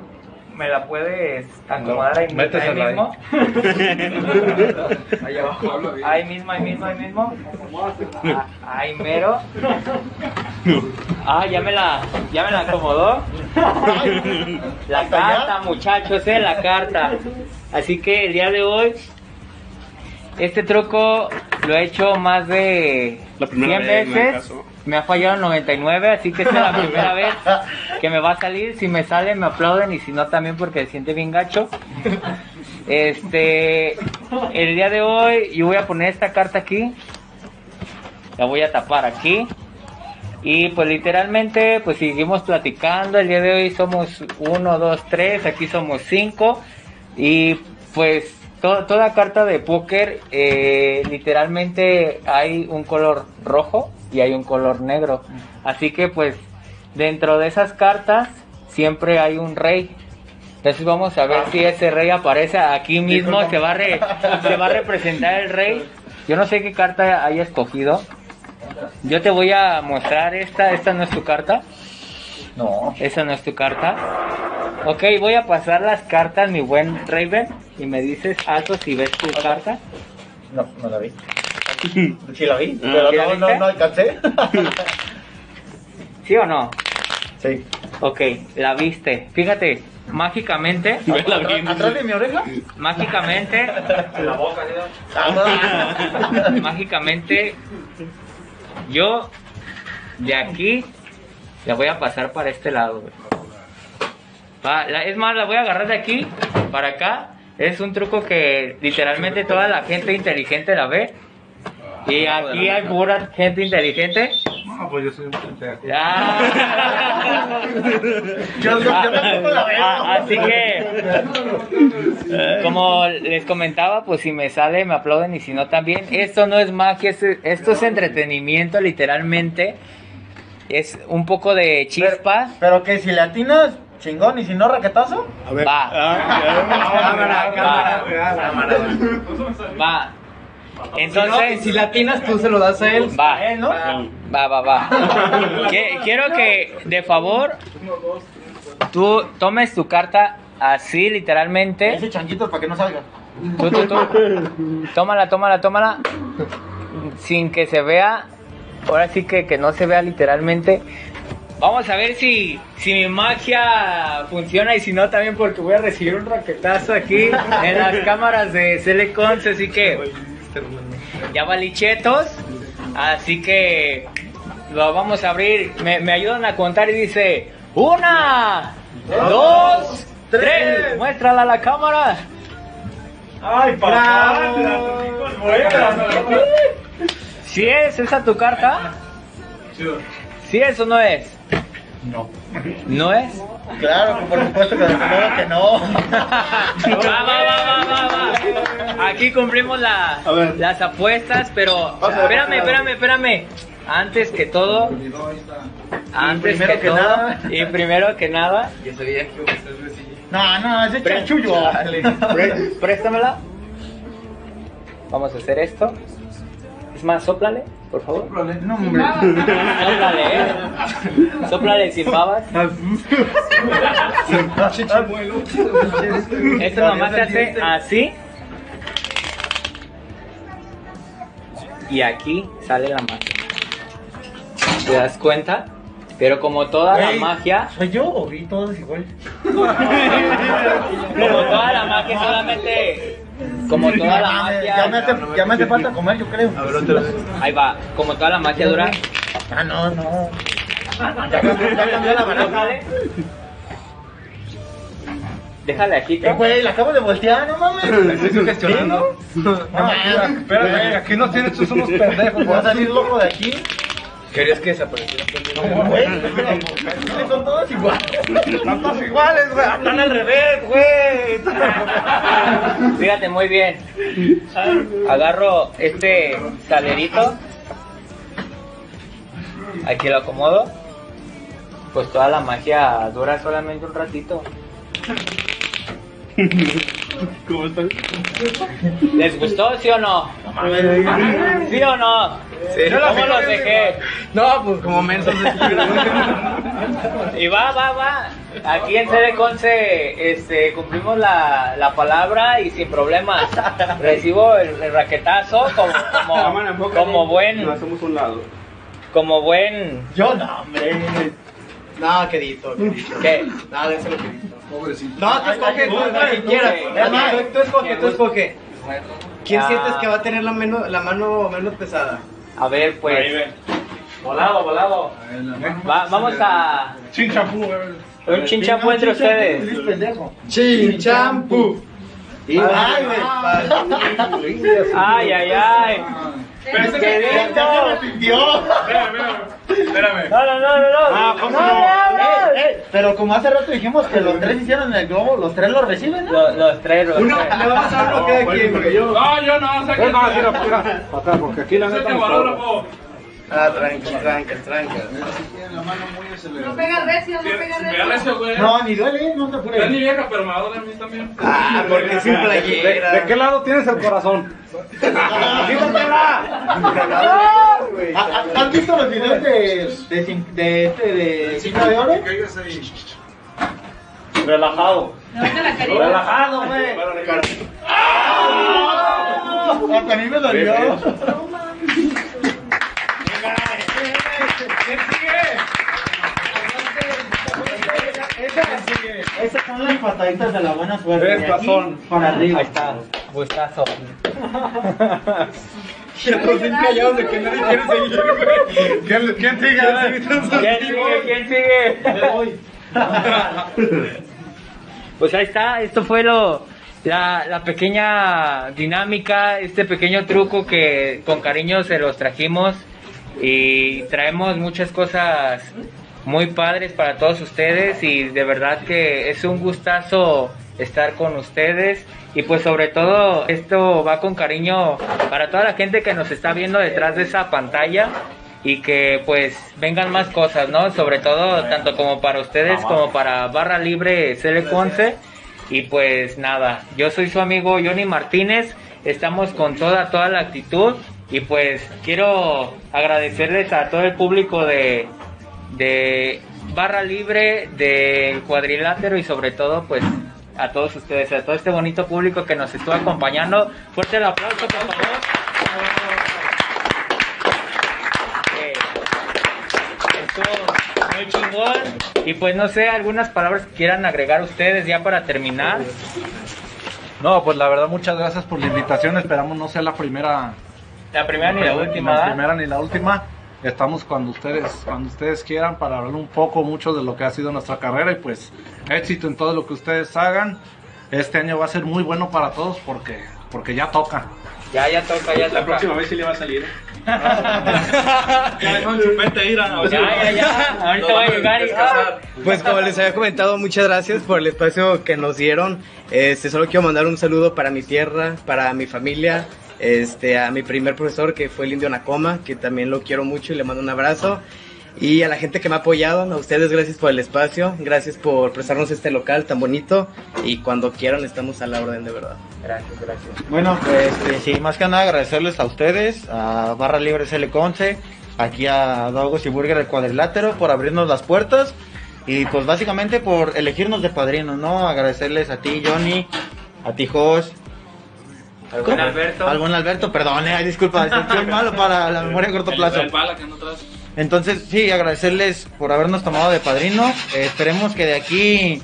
¿me la puedes acomodar ahí, ahí métesela ahí. mismo? [laughs] [laughs] Ahí abajo. Ahí mismo, ahí mismo, ahí mismo. Ah, Ahí mero. Ah, ya me la, ya me la acomodó. La carta, muchachos, eh, la carta. Así que el día de hoy, este truco lo he hecho más de La primera 100 vez, no hay veces. Me ha fallado 99, así que esta es la [laughs] primera vez que me va a salir. Si me sale, me aplauden y si no, también porque se siente bien gacho. Este, el día de hoy yo voy a poner esta carta aquí. La voy a tapar aquí. Y pues literalmente, pues seguimos platicando. El día de hoy somos uno, dos, tres. Aquí somos cinco. Y pues to- toda carta de póker, eh, literalmente hay un color rojo y hay un color negro. Así que pues dentro de esas cartas siempre hay un rey. Entonces vamos a ver si ese rey aparece aquí mismo. Se va, a re- se va a representar el rey. Yo no sé qué carta haya escogido. Yo te voy a mostrar esta. Esta no es tu carta. No. Esa no es tu carta. Ok, voy a pasar las cartas, mi buen Raven. Y me dices alto si ves tu carta. No, no la vi. Sí la vi, ¿Sí pero la no, no, no alcancé. [laughs] ¿Sí o no? Sí. Ok, la viste. Fíjate, mágicamente, [laughs] la Atrás, bien. atrás de mi oreja. mágicamente, [laughs] Ah, mágicamente, yo de aquí la voy a pasar para este lado. güey. Va, la- es más, la voy a agarrar de aquí para acá. Es un truco que literalmente toda la gente inteligente la ve. Y aquí hay pura gente inteligente. No, pues yo soy un pendejo. Ya. [laughs] Yo- yo- yo tampoco la veo. Ah, Así que, como les comentaba, pues si me sale me aplauden y si no también. Esto no es magia, es- esto es entretenimiento literalmente. Es un poco de chispa. Pero que si le atinas, chingón, y si no, raquetazo. A ver. Va. Ah, Cámara, cámara. Va. Entonces, si latinas tú se lo das a él. va. Eh, ¿no? Va, va, va. [laughs] Quiero que, de favor, tú tomes tu carta así, literalmente. Ese changuito para que no salga. Tú, tú, tú. Tómala, tómala, tómala. Sin que se vea. Ahora sí que, que no se vea literalmente. Vamos a ver si, si mi magia funciona y si no también porque voy a recibir un raquetazo aquí en las cámaras de Celecons, así que ya valichetos, así que lo vamos a abrir, me, me ayudan a contar y dice una, dos, tres, muéstrala a la cámara. Ay, Si es esa tu carta, si es o no es, No. no es. Claro, que por supuesto que desde luego que no. Va, va, va, va, va, va. Aquí cumplimos la- las apuestas, pero espérame, espérame, espérame. Antes que todo, antes que, que todo, nada. y primero que nada, Yo sabía que. No, no, ese chanchullo. [laughs] pré- préstamela. Vamos a hacer esto. Es más, sóplale, por favor. No, hombre. Sóplale, eh. Sóplale sin babas. Esto nomás se hace así. y aquí sale la magia. ¿Te das cuenta? Pero como toda la magia, ¿Soy yo o vi todos igual? [laughs] como toda la magia solamente, como toda la magia, Ya me hace, ya me hace falta comer, yo creo. ahí va, como toda la magia dura. Ah, no, no. Ya cambió, ya cambió la baraja. Déjale. Déjale aquí, Eh, güey, la acabo de voltear, no mames. Estoy sugestionando. No mames. Espérate, aquí nos tienes, tú somos pendejos. ¿Voy a salir loco de aquí? ¿Querías que desapareciera? No, güey. Son todos iguales. [laughs] Son todos iguales, güey. Hablan al revés, güey. [laughs] Fíjate muy bien. Agarro este talerito. Aquí lo acomodo. Pues toda la magia dura solamente un ratito. [laughs] ¿Cómo están? ¿Les gustó, sí o no? ¿Sí o no? ¿Cómo los dejé? No, pues como mensos. [laughs] Y va, va, va. Aquí en Sede Conce este, cumplimos la, la palabra y sin problemas. Recibo el, el raquetazo como, como, como Lo buen, hacemos un lado. como buen, Yo no, hombre. No, quedito, quedito. ¿qué? No, déjalo quedito. Pobrecito. No, tú escoge, tú, Ay, quien quieras. ay, Es más, ay, tú, tú escoge, tú escoge. ¿Quién Ah. sientes que va a tener la, meno- la mano menos pesada? A ver, pues. Volado, volado. Va- vamos a Chin champú, güey. un chinchampú entre ustedes. Chin champú. Ay. Ay, ay, ay. Querido. Ya se arrepintió. Espérame. No, no, no, no, no. Ah, ¿cómo no, no? no, no. Eh, eh, pero como hace rato dijimos que los tres hicieron el globo, los tres lo reciben, ¿no? Los, los tres, los Uno, tres. le vamos a dar uno cada quien. Porque yo. No, yo no, saca. No, mira, mira. Acá, porque aquí la neta. Ah, tranca, tranca, tranca. No pega recio, no pega recio. No, ni duele, no te apures. vieja, pero me va a doler a mí también. Ah, porque sin playera. ¿De qué lado tienes el corazón? Ah, ah, ¿Han visto los videos de, de, este de cinta de oro? Relajado. Relajado, güey. ¡Ah! A mí me dolió. Esas son las pataditas de la buena suerte. Aquí son. Para arriba. Ahí está. Gustazo. [laughs] Bien callados de que nadie quiere seguir, güey. ¿Quién, quién sigue? ¿Quién sigue? ¿Quién sigue? Pues ahí está, esto fue lo, la, la pequeña dinámica, este pequeño truco que con cariño se los trajimos y traemos muchas cosas muy padres para todos ustedes y de verdad que es un gustazo estar con ustedes y pues sobre todo esto va con cariño para toda la gente que nos está viendo detrás de esa pantalla y que pues vengan más cosas, ¿no? Sobre todo tanto como para ustedes como para Barra Libre Cele Conce. Y pues nada, yo soy su amigo Johnny Martínez, estamos con toda, toda la actitud y pues quiero agradecerles a todo el público de, de Barra Libre, del cuadrilátero y sobre todo pues a todos ustedes, a todo este bonito público que nos estuvo acompañando. Fuerte el aplauso, por favor. Eh, estuvo muy chingón. Y pues no sé, algunas palabras que quieran agregar ustedes ya para terminar. No, pues la verdad, muchas gracias por la invitación. Esperamos no sea la primera. La primera ni la última, La ¿verdad? primera ni la última. Estamos cuando ustedes, cuando ustedes quieran para hablar un poco, mucho de lo que ha sido nuestra carrera y pues éxito en todo lo que ustedes hagan. Este año va a ser muy bueno para todos porque, porque ya toca. Ya, ya toca, ya La toca. próxima vez sí le va a salir. [laughs] Ya. Ya, ya. Ahorita va a llegar y. Pues como les había comentado, muchas gracias por el espacio que nos dieron. Este, solo quiero mandar un saludo para mi tierra, para mi familia, este, a mi primer profesor que fue el Indio Nacoma, que también lo quiero mucho y le mando un abrazo. Y a la gente que me ha apoyado, a ustedes gracias por el espacio, gracias por prestarnos este local tan bonito y cuando quieran estamos a la orden de verdad. Gracias, gracias. Bueno, pues este, sí, más que nada agradecerles a ustedes, a Barra Libre CL Conce, aquí a Dogos y Burger del Cuadrilátero por abrirnos las puertas y pues básicamente por elegirnos de padrinos, ¿no? Agradecerles a ti, Johnny, a ti, Jos, Al buen Alberto. Al buen Alberto, perdón, eh, disculpa, soy malo para la memoria a corto plazo. El pala que no traes. Entonces, sí, agradecerles por habernos tomado de padrino. Eh, esperemos que de aquí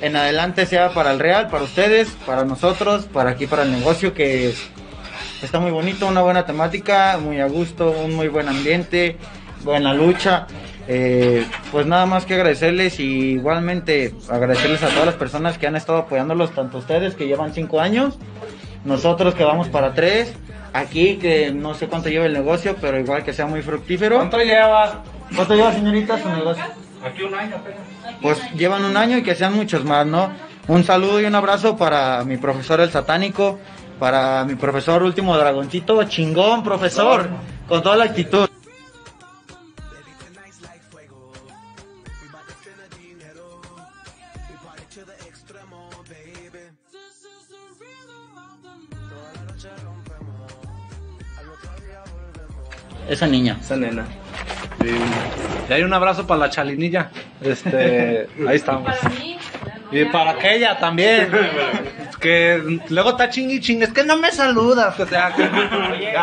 en adelante sea para el Real, para ustedes, para nosotros, para aquí, para el negocio, que está muy bonito, una buena temática, muy a gusto, un muy buen ambiente, buena lucha. Eh, pues nada más que agradecerles y igualmente agradecerles a todas las personas que han estado apoyándolos, tanto ustedes que llevan cinco años, nosotros que vamos para tres, aquí que no sé cuánto lleva el negocio, pero igual que sea muy fructífero. ¿Cuánto lleva? ¿Cuánto lleva señorita su negocio? Aquí un año apenas. Pues llevan un año y que sean muchos más, ¿no? Un saludo y un abrazo para mi profesor el satánico, para mi profesor último dragoncito, chingón profesor, con toda la actitud. Esa niña. Esa nena. Y hay un abrazo para la chalinilla. Este, [laughs] ahí estamos. Para mí, Y para aquella también. [laughs] Que luego está chingui chingue. Es que no me saludas. O sea, que- Oye,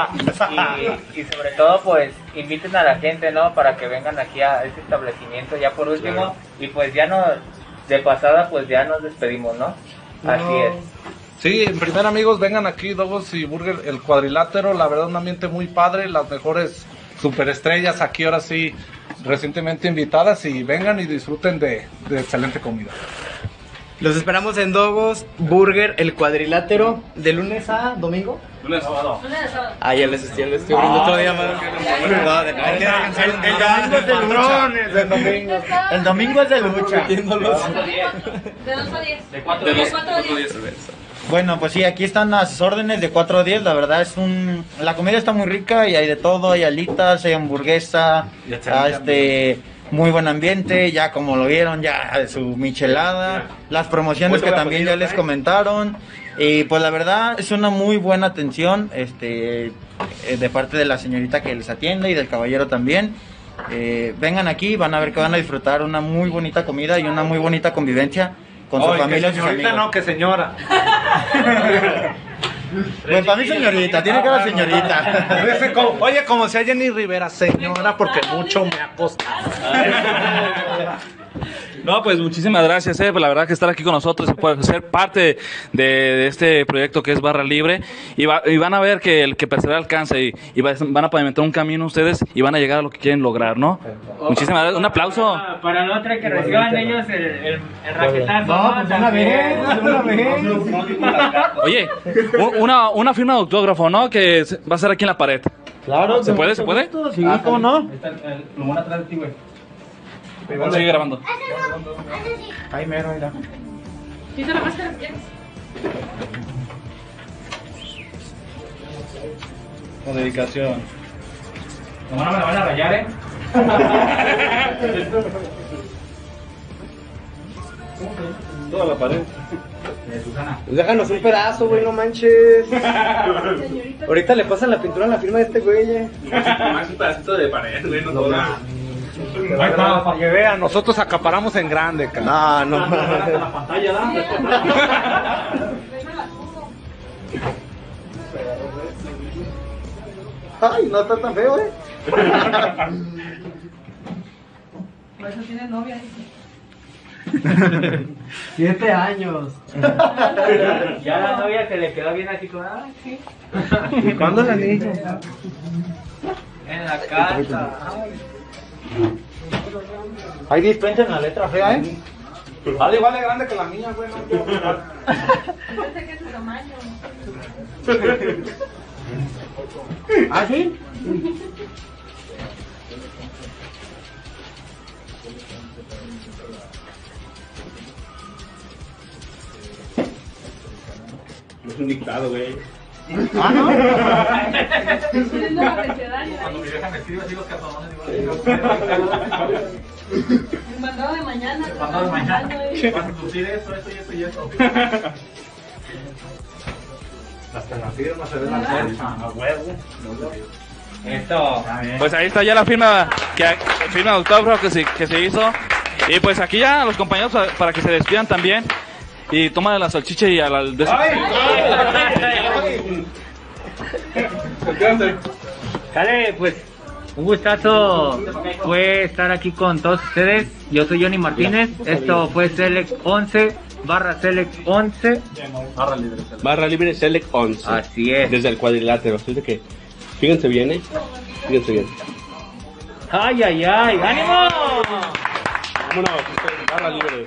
y, y sobre todo, pues, inviten a la gente, ¿no? Para que vengan aquí a este establecimiento, ya por último. Y pues ya no, de pasada, pues ya nos despedimos, ¿no? Así es. Sí, en primer amigos, vengan aquí, Dogos y Burger, el cuadrilátero, la verdad un ambiente muy padre, las mejores superestrellas aquí ahora sí recientemente invitadas y vengan y disfruten de, de excelente comida. Los esperamos en Dogos, Burger, el cuadrilátero, de lunes a domingo. Lunes sábado. de esas. Ah, ya les estoy, les estoy abriendo otro día más. No, de- hay que descansar un El domingo es de lucha. el domingo. El domingo es de lucha. De 2 a 10. De 4 De a 10. 4 a 10. Bueno, pues sí, aquí están las órdenes de 4 a 10. La verdad es un. La comida está muy rica y hay de todo: hay alitas, hay hamburguesa, excelente ah, este. Muy buen ambiente, ya como lo vieron, ya su michelada, las promociones que también ya les ¿eh? comentaron. Y pues la verdad es una muy buena atención este, eh, de parte de la señorita que les atiende y del caballero también. Eh, vengan aquí, van a ver que van a disfrutar una muy bonita comida y una muy bonita convivencia con su familia que señorita amigos. no, que señora. [laughs] Pues para mí señorita, tiene que ser señorita. Oye, como sea Jenny Rivera, señora, porque mucho me ha costado. [laughs] No, pues muchísimas gracias, eh, por la verdad que estar aquí con nosotros y por ser parte de, de este proyecto que es Barra Libre y, va- y van a ver que el que persevera alcanza y, y va- van a pavimentar un camino ustedes y van a llegar a lo que quieren lograr, ¿no? Muchísimas gracias, un aplauso. Para la otra que reciban ellos el, el, el raquetazo. No, pues una vez, una [laughs] vez. Oye, una, una firma de autógrafo, ¿no? Que se- va a ser aquí en la pared. Claro, ¿Se puede? ¿Se puede? Sí, ¿cómo no? Lo van a traer a ti, güey. Vamos a seguir grabando. Ahí mero, mira. Quita la máscara, ¿quieres? Con dedicación. No me la van a rayar, ¿eh? Toda la pared. Pues déjanos un pedazo, güey, no manches. Ahorita le pasan la pintura en la firma de este güey, eh. Más un pedacito de pared, güey, no. Ahí está, para que vean, nosotros acaparamos en grande, cara. No, no. Ay, no está tan feo, eh. Por eso tienes novia. [laughs] Siete años. [laughs] Ya la novia que le quedó bien así como, ah, sí. ¿Cuándo la niña? En la casa. Ahí dispensen la letra fea, eh. Vale, igual de grande que la mía, güey. no. Fíjate que es tu tamaño. ¿Ah, sí? Es un dictado, güey. Ah, no. Tienes la abecedario ahí. El mandado de mañana. El mandado de mañana. Vas a producir eso, eso y eso. Hasta la firma se ve la cercha, a huevo. Esto. Pues ahí está ya la firma, que, firma de que se, hizo. Y pues aquí ya los compañeros para que se despidan también. Y toma la salchicha y a la... de- Dale, pues un gustazo fue estar aquí con todos ustedes. Yo soy Johnny Martínez. Esto fue Select 11 barra Select 11. Barra libre Select 11. Así es. Desde el cuadrilátero. Así de que, fíjense bien, ¿eh? Fíjense bien. ¡Ay, ay, ay! ¡Ánimo! Vámonos, barra libre.